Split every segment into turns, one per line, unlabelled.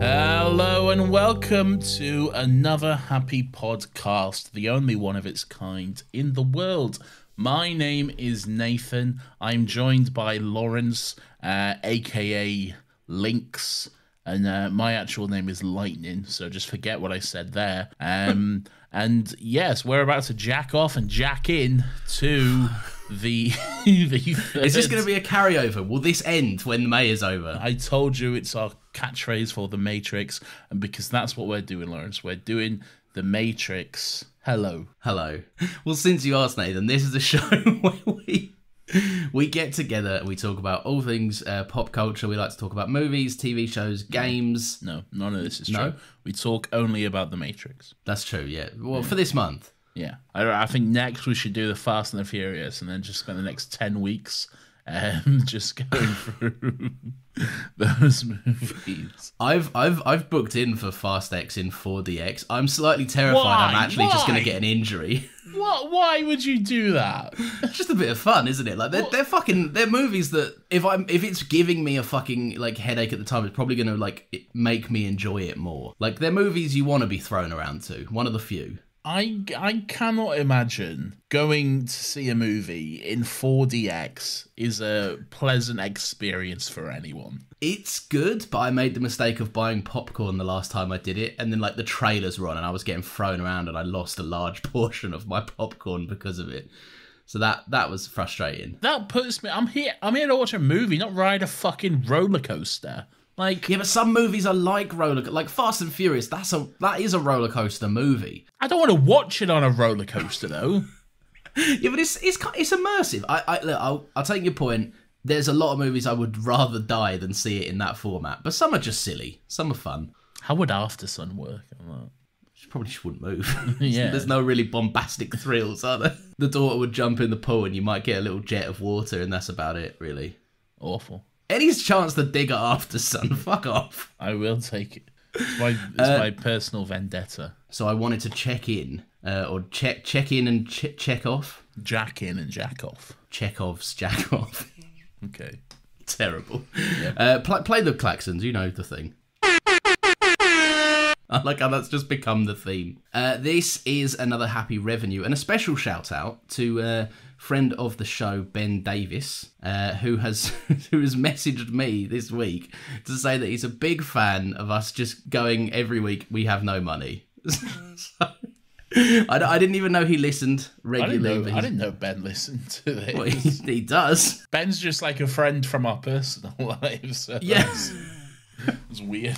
Hello and welcome to another happy podcast, the only one of its kind in the world. My name is Nathan. I'm joined by Lawrence, uh, aka Lynx, and uh, my actual name is Lightning. So just forget what I said there. Um, and yes, we're about to jack off and jack in to the. the
Is this going to be a carryover? Will this end when May is over?
I told you it's our catchphrase for the Matrix, and because that's what we're doing, Lawrence. We're doing the Matrix. Hello.
Hello. Well, since you asked, Nathan, this is a show where we we get together and we talk about all things uh, pop culture. We like to talk about movies, TV shows, games.
No, none of this is
No?
true. We talk only about the Matrix.
That's true. Yeah. Well, for this month.
Yeah, I, I think next we should do the Fast and the Furious, and then just spend the next ten weeks um, just going through those movies.
I've I've I've booked in for Fast X in 4DX. I'm slightly terrified I'm
Why?
actually just going to get an injury.
What? Why would you do that?
It's just a bit of fun, isn't it? Like they're, they're fucking they're movies that if I'm if it's giving me a fucking like headache at the time, it's probably gonna like make me enjoy it more. Like they're movies you want to be thrown around to. One of the few.
I I cannot imagine going to see a movie in 4DX is a pleasant experience for anyone.
It's good, but I made the mistake of buying popcorn the last time I did it, and then like the trailers were on, and I was getting thrown around, and I lost a large portion of my popcorn because of it. So that that was frustrating.
That puts me. I'm here. I'm here to watch a movie, not ride a fucking roller coaster. Like
Yeah, but some movies are like roller, like Fast and Furious. That's a that is a roller coaster movie.
I don't want to watch it on a roller coaster though.
Yeah, but it's it's it's immersive. I, I look, I'll I'll take your point. There's a lot of movies I would rather die than see it in that format. But some are just silly. Some are fun.
How would Aftersun work on that?
You probably just wouldn't move.
Yeah.
There's no really bombastic thrills, are there? The daughter would jump in the pool and you might get a little jet of water, and that's about it, really.
Awful.
Any chance to dig it Aftersun? Fuck off.
I will take it. It's my, it's my personal vendetta.
So I wanted to check in, uh, or check check in and ch- check off.
Jack in and jack off.
Chekhov's jack off.
Okay.
Terrible. Uh, pl- play the klaxons. You know the thing. I like how that's just become the theme. Uh, this is another happy revenue and a special shout out to uh, friend of the show Ben Davis, uh, who has who has messaged me this week to say that he's a big fan of us just going every week. We have no money. so, I, I didn't even know he listened
I
regularly.
didn't know. I didn't know Ben listened to this.
well, he, he does.
Ben's just like a friend from our personal lives. So
Yes.
it's weird.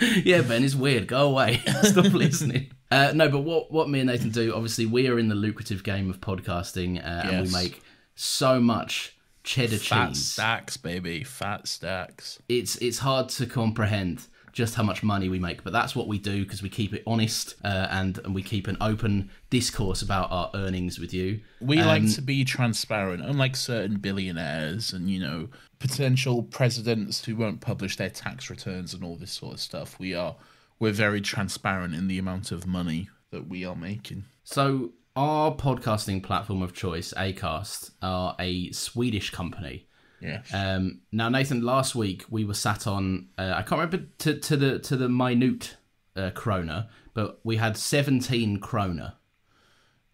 yeah, Ben, it's weird. Go away. Stop listening. Uh, no, but what, what me and Nathan do, obviously, we are in the lucrative game of podcasting uh, and we make so much cheddar
Fat
cheese.
stacks, baby. Fat stacks.
It's, it's hard to comprehend just how much money we make, but that's what we do because we keep it honest uh, and, and we keep an open discourse about our earnings with you.
We like to be transparent, unlike certain billionaires and, you know, potential presidents who won't publish their tax returns and all this sort of stuff. We are we're very transparent in the amount of money that we are making.
So, our podcasting platform of choice, Acast, are a Swedish company.
Yeah.
Um, now, Nathan, last week we were sat on uh, I can't remember to, to the to the minute uh, krona, but we had seventeen krona,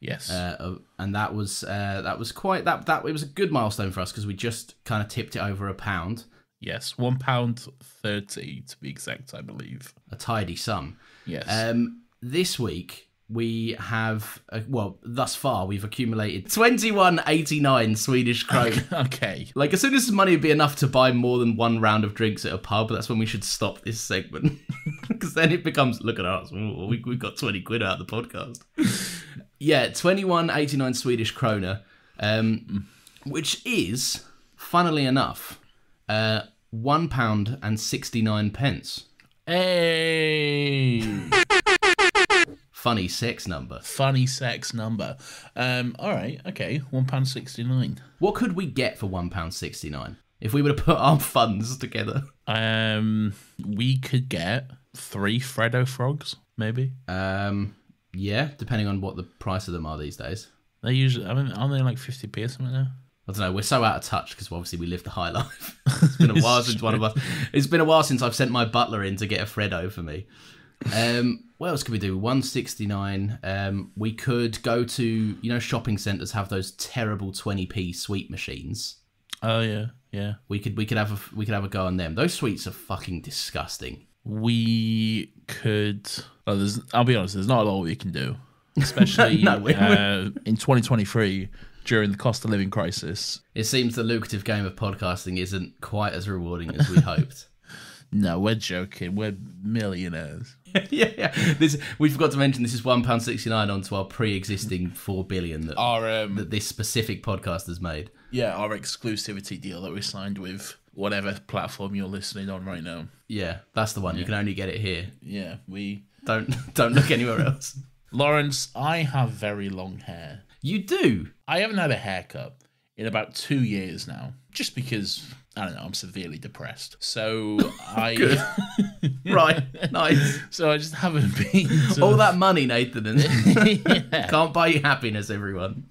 yes.
uh, uh, and that was uh, that was quite that that it was a good milestone for us because we just kind of tipped it over a pound,
yes. One pound thirty to be exact, I believe.
A tidy sum.
Yes.
Um, this week we have uh, well, thus far we've accumulated twenty one eighty nine Swedish krona.
okay.
Like as soon as money would be enough to buy more than one round of drinks at a pub, that's when we should stop this segment. Because then it becomes, look at us, ooh, we've got twenty quid out of the podcast. yeah, twenty one eighty nine Swedish krona, um, which is, funnily enough, uh, one pound and sixty nine pence.
Hey.
Funny sex number.
Funny sex number. Um. All right. Okay. One pound sixty nine.
What could we get for one pound sixty nine if we were to put our funds together?
Um. We could get three Freddo frogs, maybe.
Um, Yeah, depending on what the price of them are these days.
They usually, I mean, aren't they like 50p or something now?
I don't know. We're so out of touch because obviously we live the high life. it's been a while since one of us. It's been a while since I've sent my butler in to get a Freddo for me. Um, what else could we do? One sixty nine. Um, we could go to you know shopping centres have those terrible twenty p sweet machines.
Oh yeah, yeah.
We could we could have a we could have a go on them. Those sweets are fucking disgusting.
We could. Well, there's. I'll be honest. There's not a lot we can do, especially
No,
uh, in 2023 during the cost of living crisis.
It seems the lucrative game of podcasting isn't quite as rewarding as we hoped.
No, we're joking. We're millionaires.
yeah, yeah. This we forgot to mention. This is one pound sixty nine onto our pre-existing four billion that,
Our um,
that this specific podcast has made.
yeah, our exclusivity deal that we signed with whatever platform you're listening on right now.
Yeah, that's the one. You can only get it here.
Yeah, we.
Don't don't look anywhere else.
Lawrence, I have very long hair.
You do.
I haven't had a haircut in about two years now, just because I don't know. I'm severely depressed, so I
Right. nice.
so I just haven't been.
All that money, Nathan, and
yeah.
can't buy you happiness, everyone.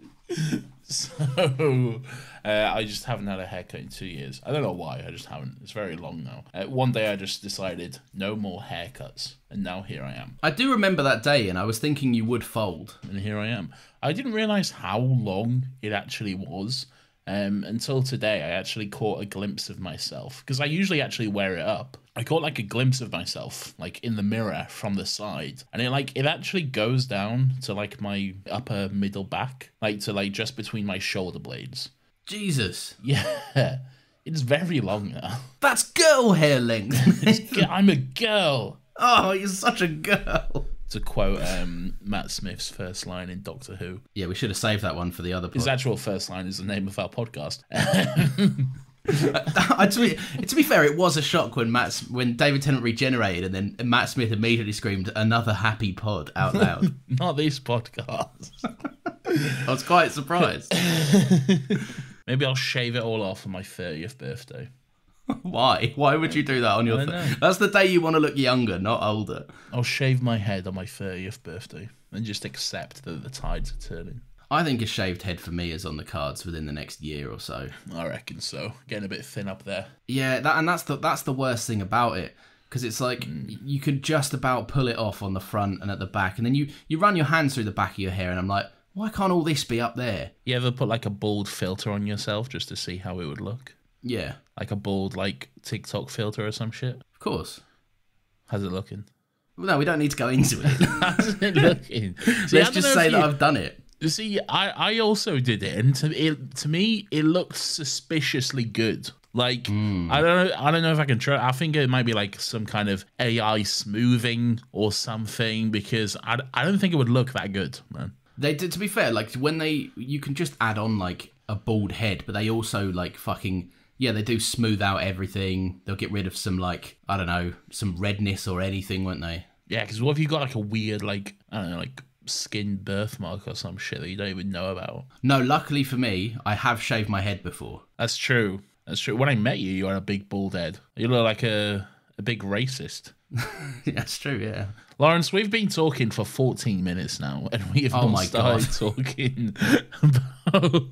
So uh, I just haven't had a haircut in two years. I don't know why. I just haven't. It's very long now. Uh, one day I just decided no more haircuts, and now here I am.
I do remember that day, and I was thinking you would fold.
and here I am. I didn't realize how long it actually was um, until today. I actually caught a glimpse of myself because I usually actually wear it up. I caught like a glimpse of myself, like in the mirror from the side, and it like it actually goes down to like my upper middle back, like to like just between my shoulder blades.
Jesus,
Yeah, it's very long now.
that's girl hair length.
I'm a girl.
oh, you're such a girl.
To quote um, Matt Smith's first line in Doctor Who,
Yeah, we should have saved that one for the other
his actual first line is the name of our podcast.
I, to, be, to be fair, it was a shock when Matt, when David Tennant regenerated, and then Matt Smith immediately screamed "another happy pod" out loud.
Not this podcast.
I was quite surprised.
Maybe I'll shave it all off on my 30th birthday.
Why? Why would you do that on your? Th- That's the day you want to look younger, not older.
I'll shave my head on my 30th birthday and just accept that the tides are turning.
I think a shaved head for me is on the cards within the next year or so.
I reckon so. Getting a bit thin up there.
Yeah, that and that's the that's the worst thing about it because it's like
mm.
y you could just about pull it off on the front and at the back, and then you you run your hands through the back of your hair, and I'm like, why can't all this be up there?
You ever put like a bald filter on yourself just to see how it would look?
Yeah,
Like a bald like TikTok filter or some shit?
of course.
How's it looking?
No, we don't need to go into it.
How's it looking? See,
Let's just say
if
that
you-
I've done it.
You see, I, I also did it, and to it to me it looked suspiciously good. Like hmm. I don't know, I don't know if I can try. I think it might be like some kind of AI smoothing or something because I, I don't think it would look that good, man.
They did. To be fair, like when they you can just add on like a bald head, but they also like fucking yeah they do smooth out everything. They'll get rid of some like I don't know some redness or anything, won't they?
Yeah, because what if you got like a weird like I don't know like skin birthmark or some shit that you don't even know about?
No, luckily for me, I have shaved my head before.
That's true. That's true. When I met you, you had a big bald head. You look like a a big racist.
That's true. Yeah.
Lawrence, we've been talking for 14 minutes now, and we have
Oh
not
my
started talking about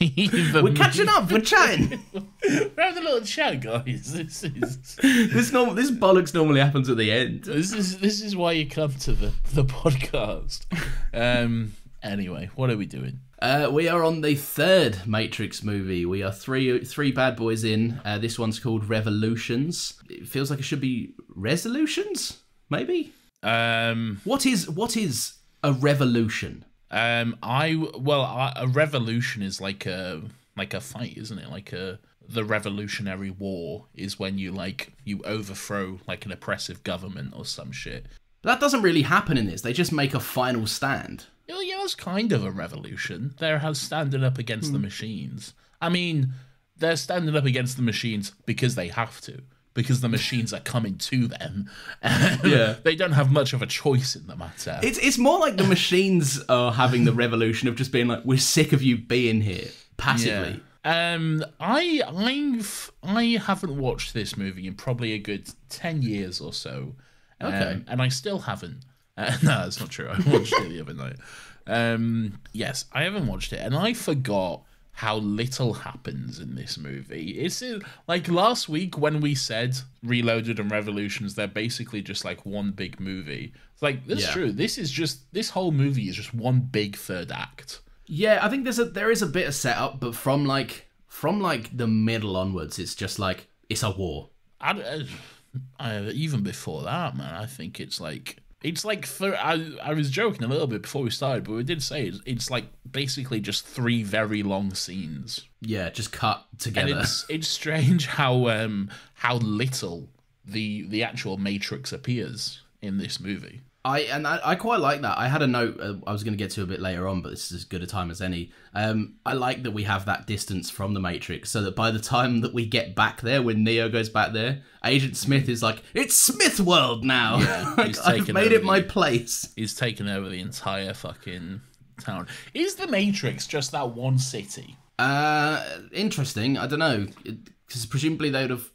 We're catching up. We're chatting.
We're having a little chat, guys. This is
this normal. This bollocks normally happens at the end.
this is this is why you come to the the podcast. Um. Anyway, what are we doing?
Uh, we are on the third Matrix movie. We are three three bad boys in. Uh, this one's called Revolutions. It feels like it should be Resolutions, maybe.
Um.
What is what is a revolution?
Um. I well, I, a revolution is like a like a fight, isn't it? Like a the Revolutionary War is when you like you overthrow like an oppressive government or some shit.
That doesn't really happen in this. They just make a final stand.
Well, yeah, that's kind of a revolution. They're how standing up against the machines. I mean, they're standing up against the machines because they have to, because the machines are coming to them.
Yeah.
they don't have much of a choice in the matter.
It's it's more like the machines are having the revolution of just being like, we're sick of you being here passively.
Um, I I've I haven't watched this movie in probably a good ten years or so. Um,
Okay.
and I still haven't. Uh, no, that's not true. I watched it the other night. Um, yes, I haven't watched it, and I forgot how little happens in this movie. It's uh, like last week when we said Reloaded and Revolutions, they're basically just like one big movie. It's like that's
Yeah.
true. This is just this whole movie is just one big third act.
Yeah, I think there's a there is a bit of setup, but from like from like the middle onwards, it's just like it's a war.
I, uh, I, even before that, man, I think it's like it's like for I, I was joking a little bit before we started, but we did say it's, it's like basically just three very long scenes,
Yeah, just cut
and
together.
it's it's strange how um how little the the actual Matrix appears in this movie.
I and I, I quite like that. I had a note uh, I was going to get to a bit later on, but this is as good a time as any. Um, I like that we have that distance from the Matrix, so that by the time that we get back there, when Neo goes back there, Agent Smith is like, "It's Smith World now.
Yeah,
like,
he's
I've made it my place."
He's taken over the entire fucking town. Is the Matrix just that one city?
Uh, interesting. I don't know, because presumably they would have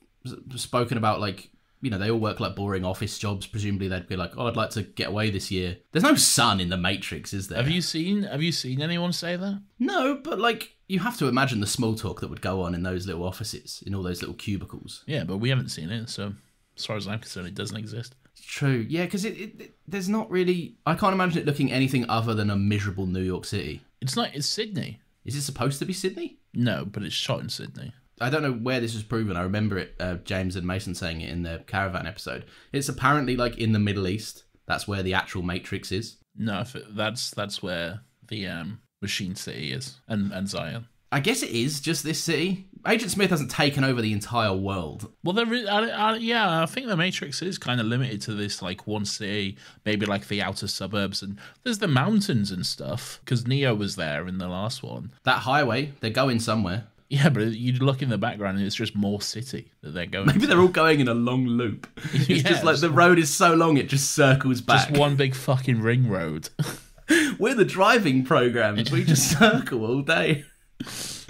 spoken about like. You know, they all work like boring office jobs. Presumably, they'd be like, "Oh, I'd like to get away this year." There's no sun in the Matrix, is there?
Have you seen Have you seen anyone say that?
No, but like you have to imagine the small talk that would go on in those little offices, in all those little cubicles.
Yeah, but we haven't seen it, so as far as I'm concerned, it doesn't exist.
True, yeah, because it, it, it- there's not really. I can't imagine it looking anything other than a miserable New York City.
It's not. It's Sydney.
Is it supposed to be Sydney?
No, but it's shot in Sydney.
I don't know where this was proven. I remember it, uh, James and Mason saying it in the caravan episode. It's apparently like in the Middle East. That's where the actual Matrix is.
No, that's that's where the um, Machine City is, and and Zion.
I guess it is just this city. Agent Smith hasn't taken over the entire world.
Well, there is, I, I, yeah, I think the Matrix is kind of limited to this like one city, maybe like the outer suburbs, and there's the mountains and stuff because Neo was there in the last one.
That highway, they're going somewhere.
Yeah, but you look in the background and it's just more city that they're going.
Maybe they're all going in a long loop. It's
Yeah,
just like
it's
the road is so long it just circles back.
just one big fucking ring road.
We're the driving programs. We just circle all day.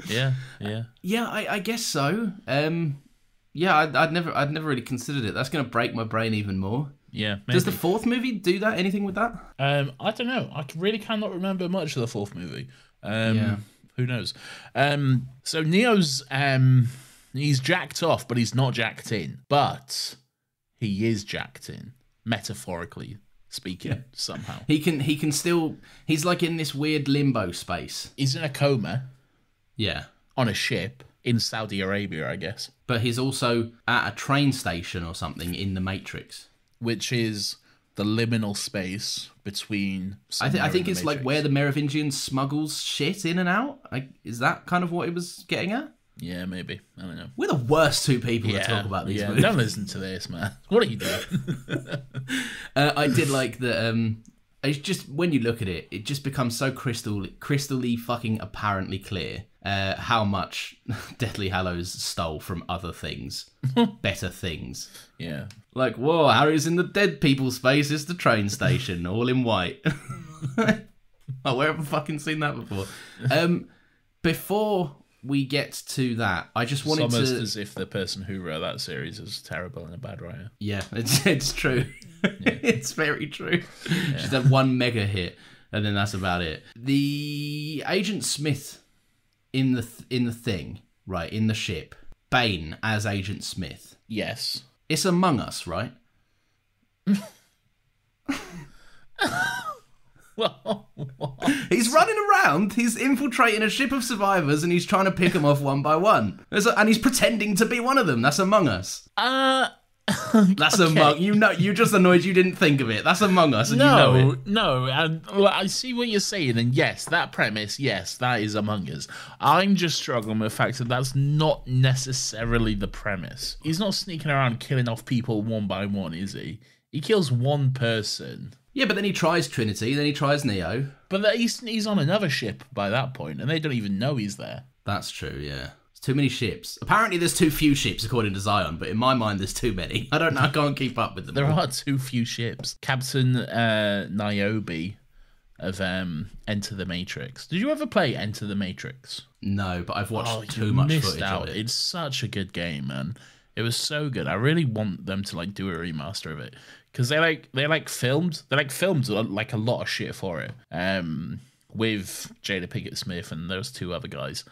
yeah, yeah.
Yeah, I, I guess so. Um, yeah, I'd, I'd never, I'd never really considered it. That's going to break my brain even more.
Yeah, maybe.
Does the fourth movie do that? Anything with that?
Um, I don't know. I really cannot remember much of the fourth movie. Um,
Yeah.
Who knows? Um, so Neo's um, he's jacked off, but he's not jacked in. But he is jacked in, metaphorically speaking, somehow.
He can, he can still. He's like in this weird limbo space.
He's in a coma
Yeah,
on a ship in Saudi Arabia, I guess,
but he's also at a train station or something in the Matrix.
which is the liminal space between.
I, th- I think it's
the
like where the Merovingian smuggles shit in and out. Like, is that kind of what it was getting at?
Yeah, maybe. I don't know.
We're the worst two people
Yeah,
to talk about these
yeah.
movies.
Don't listen to this, man. What are you doing?
Uh, I did like that. Um, it's just when you look at it, it just becomes so crystal, crystally fucking apparently clear uh, how much Deathly Hallows stole from other things, better things.
yeah,
Like, whoa, Harry's in the dead people space. It's the train station, all in white. oh, where have I fucking seen that before? Um, before we get to that, I just
It's
wanted
almost
to.
as if the person who wrote that series is terrible and a bad writer.
Yeah, it's it's true. it's very true. She's had one mega hit, and then that's about it. The Agent Smith in the th- in the thing, right in the ship. Bane as Agent Smith.
Yes.
It's Among Us, right? He's running around. He's infiltrating a ship of survivors, and he's trying to pick them off one by one. A- and he's pretending to be one of them. That's Among Us.
uh,
That's Among. You know, you just annoyed you didn't think of it. That's Among Us, and you know
no,
it.
no. And well, I see what you're saying, and yes, that premise, yes, that is Among Us. I'm just struggling with the fact that that's not necessarily the premise. He's not sneaking around killing off people one by one, is he? He kills one person,
Yeah, but then he tries Trinity. Then he tries Neo.
but he's he's on another ship by that point, and they don't even know he's there.
That's true, yeah. It's too many ships. Apparently, there's too few ships, according to Zion, but in my mind, there's too many. I don't know. I can't keep up with them.
There
all.
are too few ships. Captain uh, Niobe of um, Enter the Matrix. Did you ever play Enter the Matrix?
No, but I've watched
Oh,
too much footage
out.
of it.
It's such a good game, man. It was so good. I really want them to like do a remaster of it because they like they like filmed they like filmed like a lot of shit for it. Um, with Jada Pinkett Smith and those two other guys.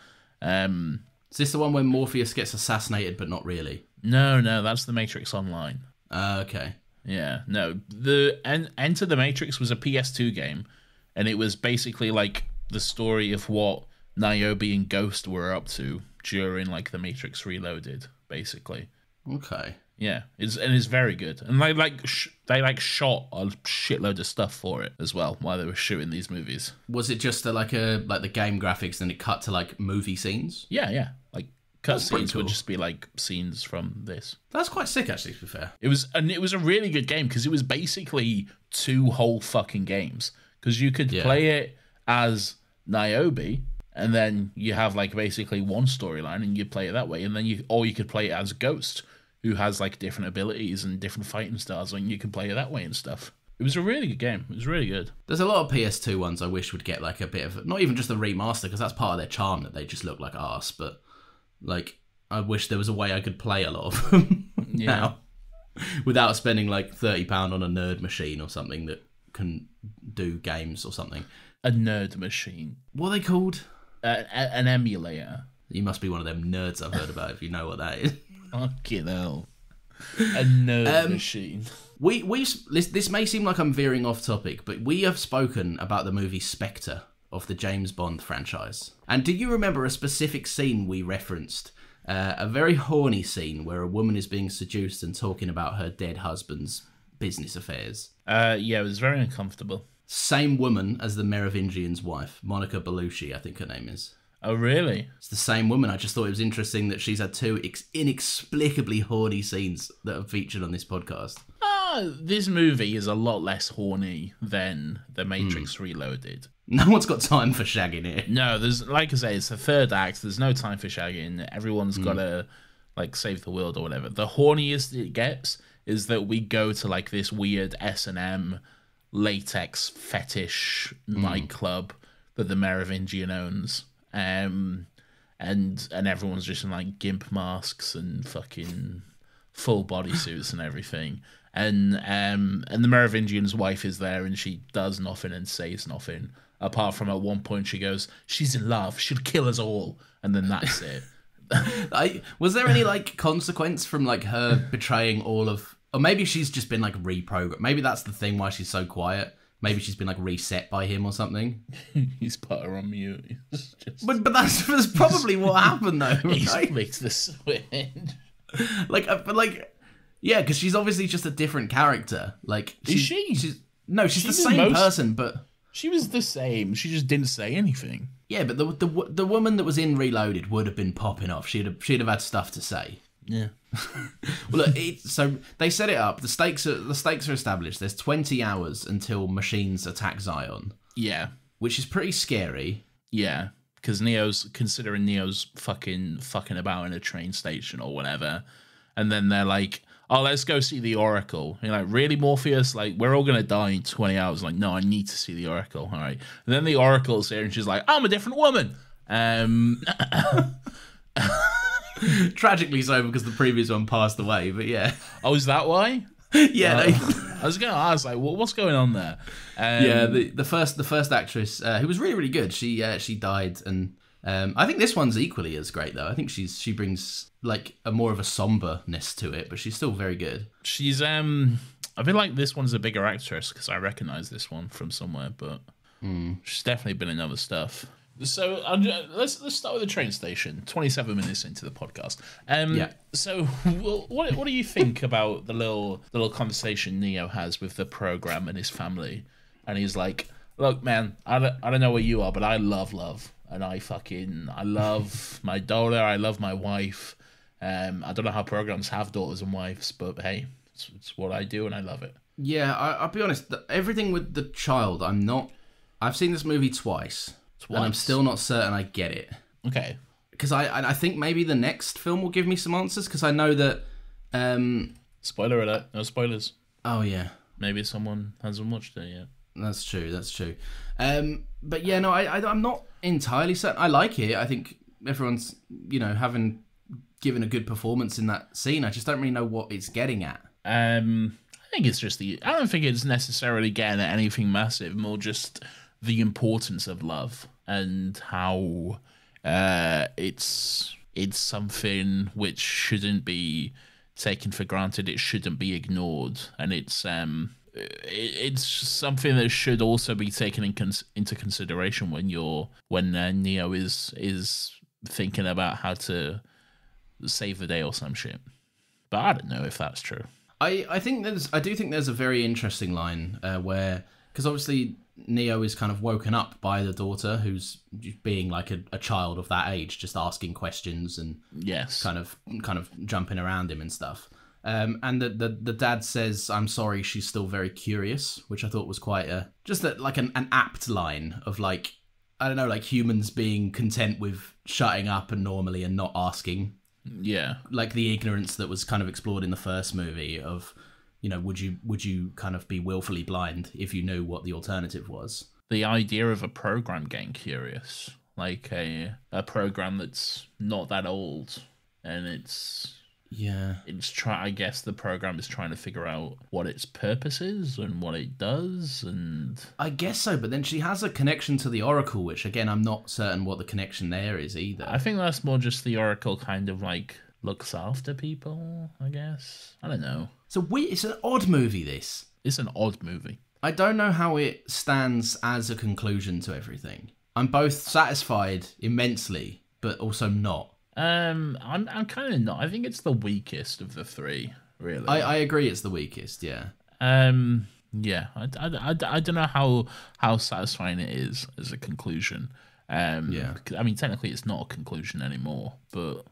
Um,
Is this the one where Morpheus gets assassinated, but not really?
no, no, that's the Matrix Online.
Uh, okay.
Yeah, no. The en- Enter the Matrix was a PS2 game, and it was basically like the story of what Niobe and Ghost were up to during like the Matrix Reloaded, basically.
Okay.
Yeah, it's and it's very good, and they like sh- they like shot a shitload of stuff for it as well while they were shooting these movies.
Was it just a, like a like the game graphics, and it cut to like movie scenes?
Yeah, yeah, like
That's pretty
cutscenes
cool.
would just be like scenes from this.
That's quite sick, actually. To be fair.
It was and it was a really good game because it was basically two whole fucking games because you could
Yeah.
play it as Niobe and then you have like basically one storyline and you play it that way and then you or you could play it as Ghost who has like different abilities and different fighting styles and you can play it that way and stuff. It was a really good game. It was really good.
There's a lot of PS2 ones I wish would get like a bit of not even just the remaster because that's part of their charm that they just look like ass, but like I wish there was a way I could play a lot of them
Yeah.
now without spending like thirty pound on a nerd machine or something that can do games or something.
A nerd machine.
What are they called?
Uh, an emulator.
You must be one of them nerds I've heard about if you know what that is.
Fucking hell. A nerd
Um,
machine.
We we this, this may seem like I'm veering off topic, but we have spoken about the movie Spectre of the James Bond franchise. And do you remember a specific scene we referenced? Uh, a very horny scene where a woman is being seduced and talking about her dead husband's business affairs.
Uh, yeah, it was very uncomfortable.
Same woman as the Merovingian's wife, Monica Bellucci, I think her name is.
Oh, really?
It's the same woman. I just thought it was interesting that she's had two ex- inexplicably horny scenes that are featured on this podcast.
Uh, this movie is a lot less horny than The Matrix hmm. Reloaded.
No one's got time for shagging here.
No, there's like I say, it's the third act. There's no time for shagging. Everyone's hmm. got to like save the world or whatever. The horniest it gets is that we go to like this weird S and M latex fetish hmm. nightclub that the Merovingian owns. Um, and and everyone's just in like gimp masks and fucking full body suits and everything. And um and the Merovingian's wife is there and she does nothing and says nothing. Apart from at one point she goes, She's in love, she'll kill us all and then that's it.
I was there any like consequence from like her betraying all of or maybe she's just been like reprogrammed. Maybe that's the thing why she's so quiet. Maybe she's been like reset by him or something.
He's put her on mute. Just
But but that's, that's probably what happened though.
he's
Right?
flicked the switch.
Like uh, but like yeah, because she's obviously just a different character. Like she's,
she?
She's no, she's,
She's
the same
most-
person, but
She was the same. She just didn't say anything.
yeah, but the the the woman that was in Reloaded would have been popping off. She'd have she'd have had stuff to say.
Yeah.
Well, look, it, so they set it up. The stakes are the stakes are established. There's 20 hours until machines attack Zion,
Yeah.
which is pretty scary.
Yeah, because Neo's considering Neo's fucking fucking about in a train station or whatever, and then they're like, "Oh, let's go see the Oracle." You're like, "Really, Morpheus? Like, we're all gonna die in 20 hours." Like, no, I need to see the Oracle. All right. And then the Oracle's here, and she's like, "I'm a different woman." Um,
Tragically so because the previous one passed away. But yeah,
oh, is that why?
yeah, they,
I was gonna ask, like, what, what's going on there? Um,
yeah. The, the first the first actress uh, who was really really good. She uh, she died, and um, I think this one's equally as great though. I think she's she brings like a more of a somberness to it, but she's still very good.
she's um. I feel like this one's a bigger actress because I recognize this one from somewhere, but she's definitely been in other stuff. So I'm, let's let's start with the train station. Twenty seven minutes into the podcast. Um,
Yeah.
So wh- what what do you think about the little the little conversation Neo has with the program and his family? And he's like, "Look, man, I don't, I don't know where you are, but I love love, and I fucking I love my daughter. I love my wife. Um, I don't know how programs have daughters and wives, but hey, it's, it's what I do, and I love it.
Yeah, I, I'll be honest. th- Everything with the child, I'm not. I've seen this movie twice, and I'm still not certain I get it.
Okay.
because I I I think maybe the next film will give me some answers because I know that. Um.
Spoiler alert. No spoilers.
Oh yeah,
Maybe someone hasn't watched it yet.
that's true. That's true. Um. But yeah, no, I, I I'm not entirely certain. I like it. I think everyone's you know having given a good performance in that scene. I just don't really know what it's getting at.
Um, think it's just the. I don't think it's necessarily getting at anything massive. More just the importance of love and how uh, it's it's something which shouldn't be taken for granted. It shouldn't be ignored, and it's um it's something that should also be taken in cons- into consideration when you're when uh, Neo is is thinking about how to save the day or some shit. But I don't know if that's true.
I, I think there's I do think there's a very interesting line uh, where because obviously Neo is kind of woken up by the daughter who's being like a, a child of that age, just asking questions and
yes,
kind of kind of jumping around him and stuff. Um, and the, the the dad says, "I'm sorry, she's still very curious," which I thought was quite a just a, like an, an apt line of like I don't know, like humans being content with shutting up and normally and not asking.
Yeah,
like the ignorance that was kind of explored in the first movie of, you know, would you would you kind of be willfully blind if you knew what the alternative was?
The idea of a program getting curious, like a a program that's not that old and it's
yeah.
It's try I guess the program is trying to figure out what its purpose is and what it does and
I guess so, but then she has a connection to the Oracle, which again I'm not certain what the connection there is either.
I think that's more just the Oracle kind of like looks after people, I guess. I don't know.
So we it's an odd movie this.
It's an odd movie.
I don't know how it stands as a conclusion to everything. I'm both satisfied immensely, but also not.
Um, I'm I'm kind of not. I think it's the weakest of the three, really.
I, I agree. It's the weakest. Yeah.
Um. Yeah. I, I, I, I don't know how how satisfying it is as a conclusion. Um.
Yeah.
I mean, technically, it's not a conclusion anymore, but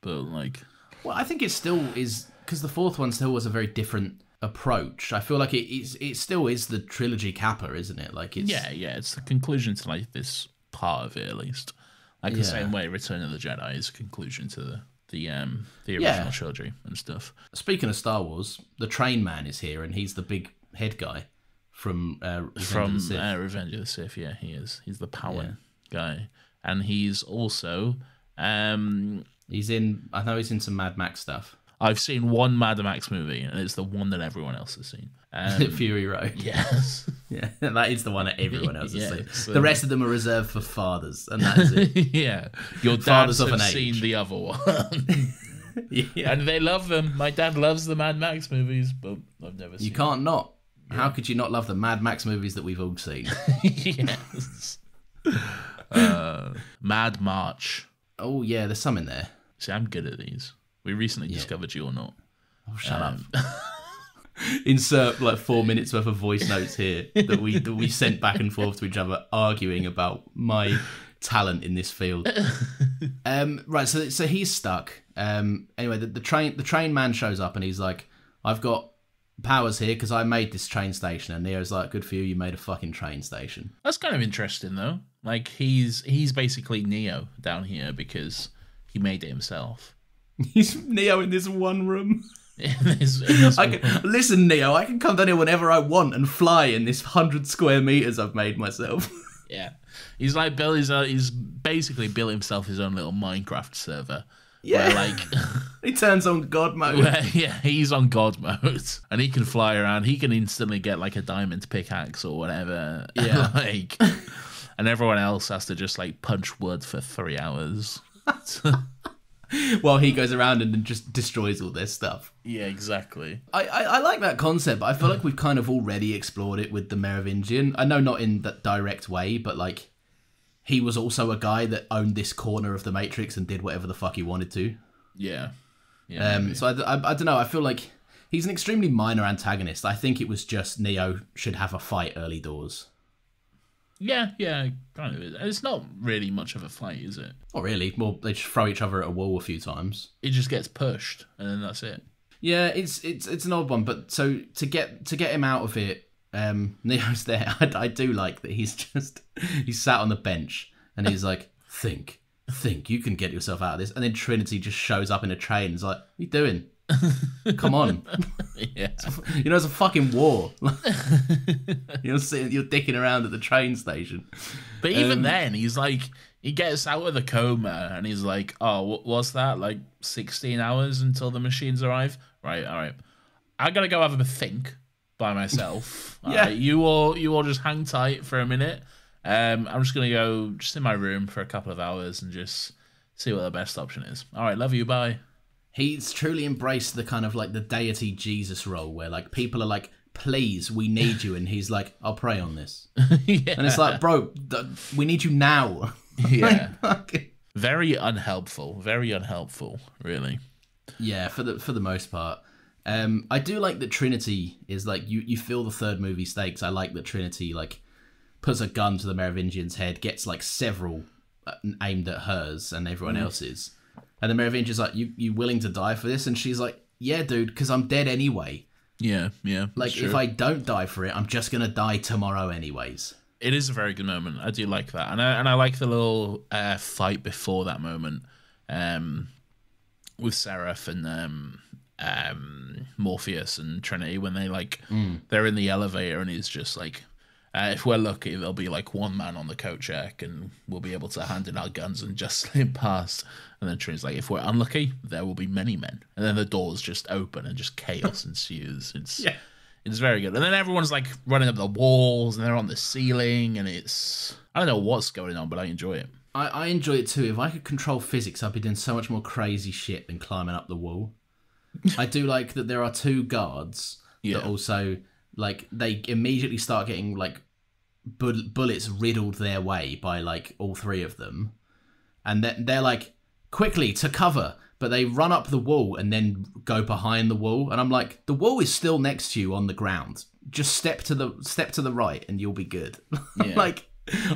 but like.
Well, I think it still is because the fourth one still was a very different approach. I feel like it is. It still is the trilogy capper, isn't it? Like it's.
Yeah. Yeah. It's the conclusion to like this part of it, at least. Like the same way Return of the Jedi is a conclusion to the the um the original
Yeah.
trilogy and stuff.
Speaking of Star Wars, the Train Man is here, and he's the big head guy from uh, Revenge of
from
the Sith.
uh, Revenge of the Sith. Yeah, he is. He's the Power guy, and he's also. Um,
He's in. I know he's in some Mad Max stuff.
I've seen one Mad Max movie, and it's the one that everyone else has seen. Um,
Fury Road.
yes.
Yeah, that is the one that everyone else has
Yeah,
seen.
so-
The rest of them are reserved for fathers, and that's it.
yeah. Your dads
Fathers
have seen
age.
the other one,
yeah.
and they love them. My dad loves the Mad Max movies, but I've never seen.
You can't not. How could you not love the Mad Max movies that we've all seen?
yes. uh, Mad March.
oh yeah, there's some in there.
See, I'm good at these. We recently discovered you or not.
Oh, shut up. Insert like four minutes worth of voice notes here that we that we sent back and forth to each other, arguing about my talent in this field. Um, right, so so he's stuck. Um, anyway, the, the train the train man shows up and he's like, "I've got powers here because I made this train station." And Neo's like, "Good for you, you made a fucking train station."
That's kind of interesting, though. Like he's he's basically Neo down here because he made it himself.
He's Neo in this one room.
In this- in this-
I can, listen, Neo. I can come down here whenever I want and fly in this hundred square meters I've made myself.
yeah, he's like built his own, uh, he's basically built himself his own little Minecraft server.
Yeah.
where, like
he turns on God mode.
where, yeah, he's on God mode and he can fly around. He can instantly get like a diamond pickaxe or whatever.
Yeah.
like, and everyone else has to just like punch wood for three hours.
While he goes around and just destroys all their stuff.
yeah, exactly.
I, I, I like that concept, but I feel like we've kind of already explored it with the Merovingian. I know not in that direct way, but like he was also a guy that owned this corner of the Matrix and did whatever the fuck he wanted to.
Yeah, yeah.
Um,
maybe.
so I, I, I don't know. I feel like he's an extremely minor antagonist. I think it was just Neo should have a fight early doors.
Yeah, yeah, kind of. It's not really much of a fight, is it?
Not really. Well, they just throw each other at a wall a few times.
It just gets pushed, and then that's it.
Yeah, it's it's it's an odd one, but so to get to get him out of it, um, Neo's there. I, I do like that he's just he's sat on the bench and he's like, think, think, you can get yourself out of this. And then Trinity just shows up in a train. and is like, what are you doing? Come on,
Yeah,
you know it's a fucking war. you're sitting, you're dicking around at the train station.
but even
Um,
then, he's like, he gets out of the coma, and he's like, "Oh, wh- what's that? Like sixteen hours until the machines arrive? Right, all right. I gotta go have a think, by myself.
Yeah.
Alright, you all you all just hang tight for a minute. Um, I'm just gonna go just in my room for a couple of hours and just see what the best option is. All right, love you. Bye.
He's truly embraced the kind of like the deity Jesus role where like people are like, please, we need you. And he's like, I'll pray on this.
yeah.
And it's like, bro, we need you now.
yeah.
Like,
Very unhelpful. Very unhelpful. Really.
yeah, for the for the most part. Um, I do like that Trinity is like you you feel the third movie stakes. I like that Trinity like puts a gun to the Merovingian's head, gets like several uh, aimed at hers and everyone else's, and the Merovingian's like, "You you willing to die for this?" And she's like, "Yeah, dude, because I'm dead anyway.
Yeah. Yeah.
Like if I don't die for it, I'm just gonna die tomorrow anyways."
it is a very good moment. I do like that, and I and I like the little uh, fight before that moment, um, with Seraph and um, um, Morpheus and Trinity when they like they're in the elevator and he's just like, uh, if we're lucky, there'll be like one man on the coat check and we'll be able to hand in our guns and just slip past. And then Trinity's like, if we're unlucky, there will be many men. And then the doors just open and just chaos ensues. It's
Yeah.
it's very good. And then everyone's like running up the walls and they're on the ceiling and it's I don't know what's going on, but I enjoy it.
I, I enjoy it too. If I could control physics, I'd be doing so much more crazy shit than climbing up the wall. I do like that there are two guards
Yeah.
that also like they immediately start getting like bu- bullets riddled their way by like all three of them, and then they're like quickly to cover, but they run up the wall and then go behind the wall, and I'm like, the wall is still next to you on the ground. Just step to the step to the right, and you'll be good.
Yeah.
like.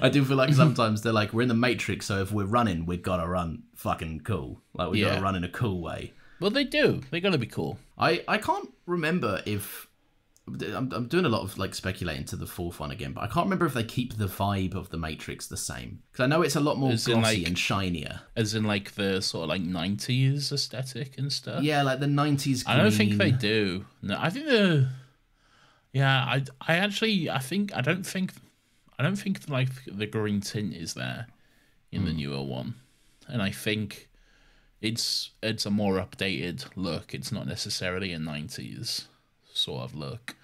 I do feel like sometimes they're like, we're in the Matrix, so if we're running, we've got to run fucking cool. Like, we got
Yeah.
to run in a cool way.
Well, they do. They're gonna be cool.
I, I can't remember if I'm, I'm doing a lot of like speculating to the fourth one again, but I can't remember if they keep the vibe of the Matrix the same because I know it's a lot more
As
glossy
like-
and shinier.
As in like the sort of like '90s aesthetic and stuff.
Yeah, like the '90s.
I don't think they do. No, I think the. Yeah, I I actually I think I don't think I don't think like the green tint is there in the hmm. newer one, and I think it's it's a more updated look. It's not necessarily a '90s sort of look.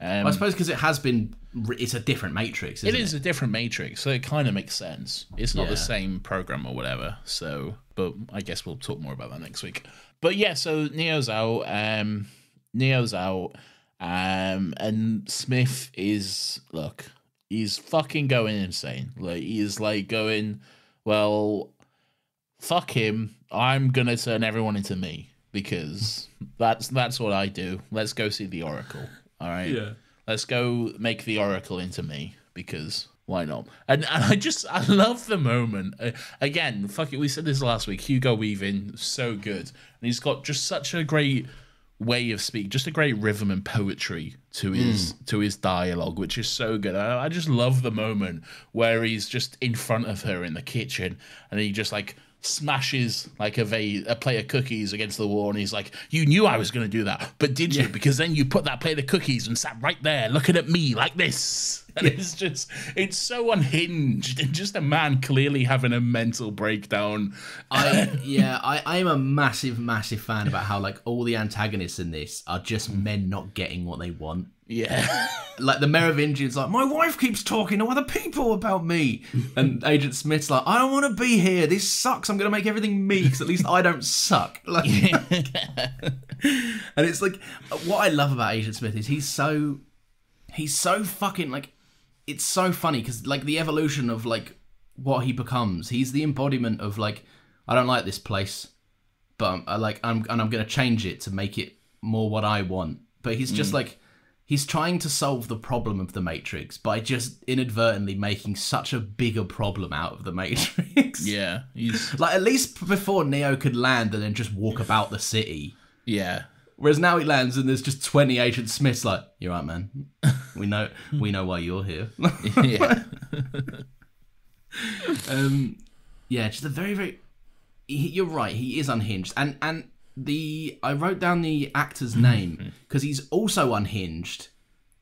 Um,
I suppose because it has been, it's a different Matrix. Isn't
it
it
is a different matrix, so it kind of makes sense. It's not
Yeah.
the same program or whatever. So, but I guess we'll talk more about that next week. But yeah, so Neo's out. Um, Neo's out. Um, and Smith is look, he's fucking going insane. Like he's like going, well, fuck him. I'm gonna turn everyone into me because that's that's what I do. Let's go see the Oracle. All right.
Yeah.
Let's go make the Oracle into me because why not? And, and I just I love the moment. Uh, again, fuck it. We said this last week. Hugo Weaving, so good, and he's got just such a great way of speaking, just a great rhythm and poetry to his to his dialogue, which is so good. I, I just love the moment where he's just in front of her in the kitchen, and he just like smashes like a, va- a plate of cookies against the wall and he's like you knew i was going to do that but did you? Because then you put that plate of cookies and sat right there looking at me like this and it's just it's so unhinged and just a man clearly having a mental breakdown
I yeah, I I'm a massive massive fan about how like all the antagonists in this are just mm. men not getting what they want.
yeah
Like the Merovingian's like, my wife keeps talking to other people about me, and Agent Smith's like, I don't want to be here. This sucks. I'm gonna make everything me because at least I don't suck. Like, and it's like what I love about Agent Smith is he's so he's so fucking like it's so funny because like the evolution of like what he becomes. He's the embodiment of like I don't like this place, but I'm, I like I'm and I'm gonna change it to make it more what I want. But he's just mm. like he's trying to solve the problem of the Matrix by just inadvertently making such a bigger problem out of the Matrix.
yeah he's
Like at least before Neo could land and then just walk about the city.
yeah
Whereas now he lands and there's just twenty Agent Smiths like, You're right, man. We know we know why you're here.
yeah
um yeah, just a very, very he, you're right, he is unhinged. And and the I wrote down the actor's name because he's also unhinged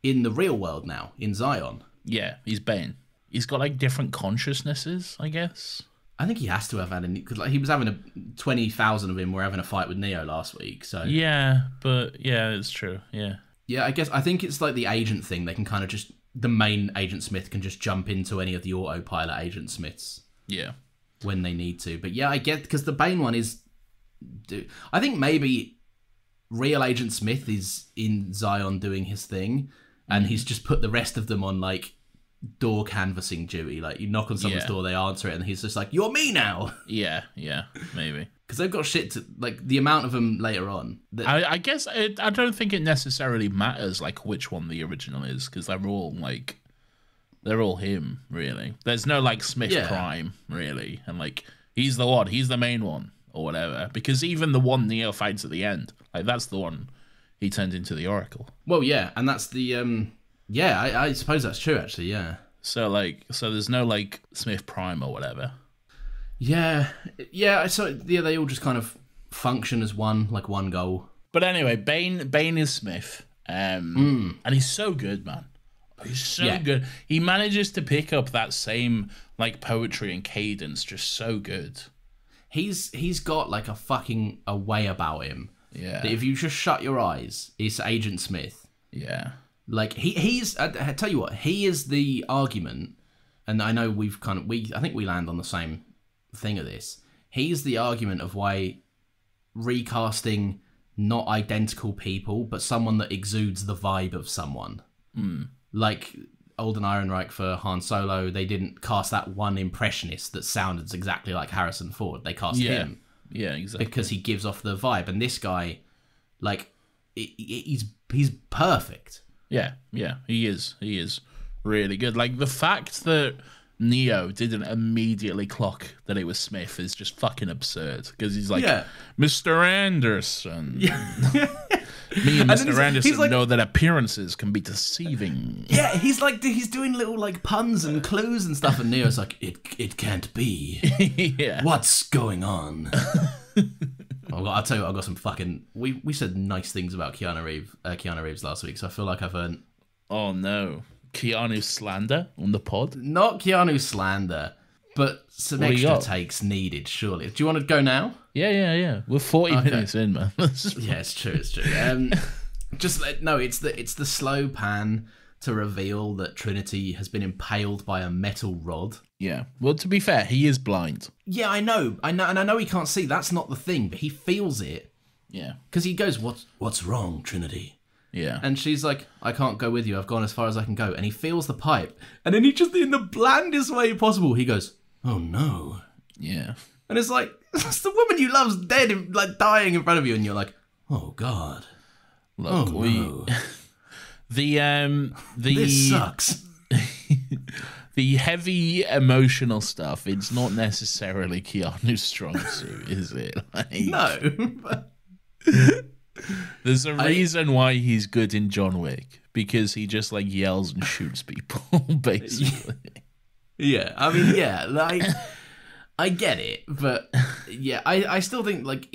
in the real world now, in Zion.
yeah he's bane he's got like different consciousnesses i guess
I think he has to have had a because like he was having a twenty thousand of him were having a fight with Neo last week. So
yeah but yeah it's true yeah
Yeah, I guess I think it's like the agent thing. They can kind of just the main Agent Smith can just jump into any of the autopilot Agent Smiths
Yeah.
when they need to. But yeah, I get because the Bane one is. I think maybe real Agent Smith is in Zion doing his thing, and mm. he's just put the rest of them on like door canvassing duty. Like you knock on someone's
Yeah.
door, they answer it, and he's just like, "You're me now,"
Yeah. Yeah. Maybe.
because they've got shit to like the amount of them later on. That,
I, I guess it, I don't think it necessarily matters like which one the original is because they're all like they're all him really. There's no like Smith
Yeah.
Prime really, and like he's the one, he's the main one or whatever. Because even the one Neo fights at the end, like that's the one he turned into the Oracle.
well, yeah, and that's the um, yeah. I, I suppose that's true actually. Yeah.
So like, so there's no like Smith Prime or whatever.
Yeah, yeah. So yeah, they all just kind of function as one, like one goal.
But anyway, Bane Bane is Smith, um, and he's so good, man. He's so
Yeah.
good. He manages to pick up that same like poetry and cadence, just so good.
He's he's got like a fucking a way about him.
Yeah,
if you just shut your eyes, it's Agent Smith.
yeah,
Like he he's I, I tell you what, he is the argument, and I know we've kind of we I think we land on the same thing of this. He's the argument of why recasting not identical people, but someone that exudes the vibe of someone. Hmm. Like Alden Ehrenreich for Han Solo, they didn't cast that one impressionist that sounded exactly like Harrison Ford. They cast
yeah,
him
yeah, exactly.
because he gives off the vibe, and this guy, like, he's he's perfect.
Yeah, yeah, he is. He is really good. Like the fact that Neo didn't immediately clock that it was Smith is just fucking absurd because he's like,
Yeah.
Mr. Anderson. Me and
then
Mr.
he's-
Anderson
he's like-
know that appearances can be deceiving.
Yeah, he's like he's doing little like puns and clues and stuff, and Neo's like, it it can't be.
yeah.
What's going on? I'll, I'll tell you, what, I got some fucking. We we said nice things about Keanu Reeves, uh, Keanu Reeves last week, so I feel like I've earned
Oh no. Keanu slander on the pod?
not Keanu slander, but some
What do you
extra
got?
takes needed. Surely, do you want to go now?
Yeah, yeah, yeah. We're 40 minutes in, man.
Yeah, it's true. It's true. Um, just let- no. It's the it's the slow pan to reveal that Trinity has been impaled by a metal rod.
yeah. Well, to be fair, he is blind.
Yeah, I know, I know, and I know he can't see. That's not the thing, but he feels it
Yeah.
because he goes, "What's what's wrong, Trinity?"
Yeah.
And she's like, "I can't go with you. I've gone as far as I can go." And he feels the pipe, and then he just, in the blandest way possible, he goes, "Oh no!"
yeah.
And it's like, it's the woman you love's dead, in- like dying in front of you, and you're like, "Oh God,
Look,
oh
we
no,
the um the
this sucks."
the heavy emotional stuff, it's not necessarily Keanu's strong suit, is it? Like,
No, but
There's a reason why he's good in John Wick because he just like yells and shoots people, basically.
Yeah, I mean, yeah, like I get it, but yeah, I I still think like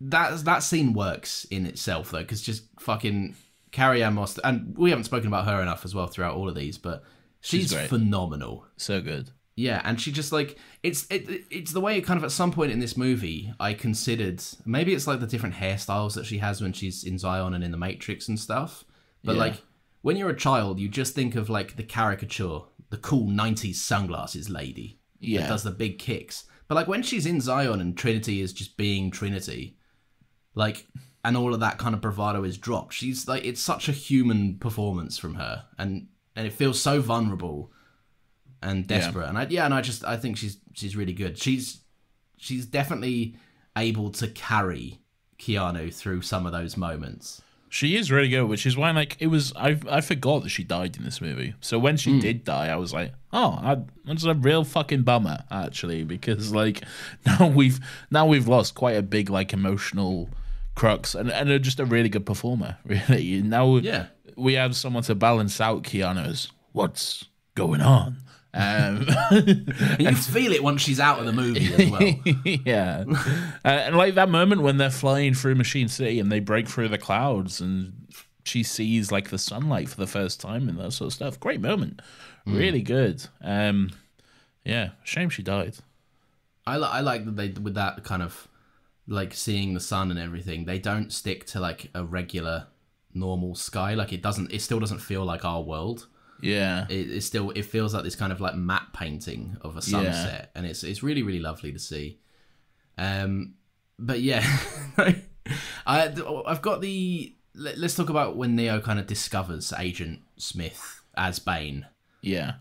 that that scene works in itself though, because just fucking Carrie Ann Moss, and we haven't spoken about her enough as well throughout all of these, but she's,
great.
phenomenal.
So good.
Yeah, and she just like it's it, it's the way it kind of at some point in this movie I considered maybe it's like the different hairstyles that she has when she's in Zion and in the Matrix and stuff. But
Yeah.
like when you're a child, you just think of like the caricature, the cool '90s sunglasses lady
Yeah.
that does the big kicks. But like when she's in Zion and Trinity is just being Trinity, like and all of that kind of bravado is dropped. She's like it's such a human performance from her, and and it feels so vulnerable and desperate. And I yeah, and I just I think she's she's really good. She's she's definitely able to carry Keanu through some of those moments.
She is really good, which is why like it was I I forgot that she died in this movie. So when she hmm. did die, I was like, oh, I, that's a real fucking bummer actually, because like now we've now we've lost quite a big like emotional crux and and just a really good performer. Really, now
Yeah.
we have someone to balance out Keanu's what's going on. Um,
And you feel it once she's out of the movie as well.
yeah, uh, and like that moment when they're flying through Machine City and they break through the clouds and she sees like the sunlight for the first time and that sort of stuff. Great moment, really good. Um, yeah, shame she died.
I li- I like that they with that kind of like seeing the sun and everything. They don't stick to like a regular normal sky. Like it doesn't, it still doesn't feel like our world.
Yeah.
It, it still, it feels like this kind of like matte painting of a sunset, and it's it's really really lovely to see. Um, but yeah, I I've got the. Let, let's talk about when Neo kind of discovers Agent Smith as Bane.
Yeah.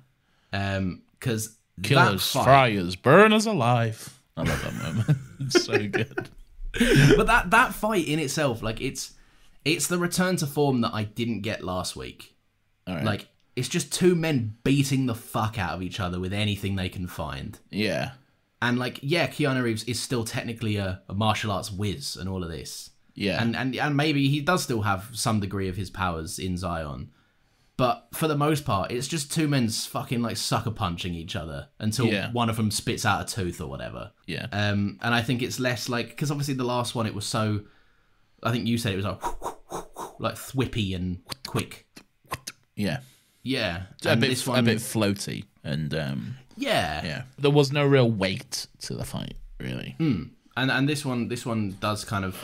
Um, because
Killers, fryers, burn us alive. I love that moment. it's so good.
but that that fight in itself, like it's it's the return to form that I didn't get last week.
All right.
Like it's just two men beating the fuck out of each other with anything they can find.
yeah.
And like, yeah, Keanu Reeves is still technically a, a martial arts whiz and all of this.
Yeah.
And and and maybe he does still have some degree of his powers in Zion. But for the most part, it's just two men fucking like sucker punching each other until
Yeah.
one of them spits out a tooth or whatever.
yeah.
Um, and I think it's less like because obviously the last one it was so. I think you said it was like like thwippy and quick.
yeah.
Yeah,
A bit,
this
a bit floaty, and um,
yeah,
yeah, there was no real weight to the fight, really.
and and this one this one does kind of.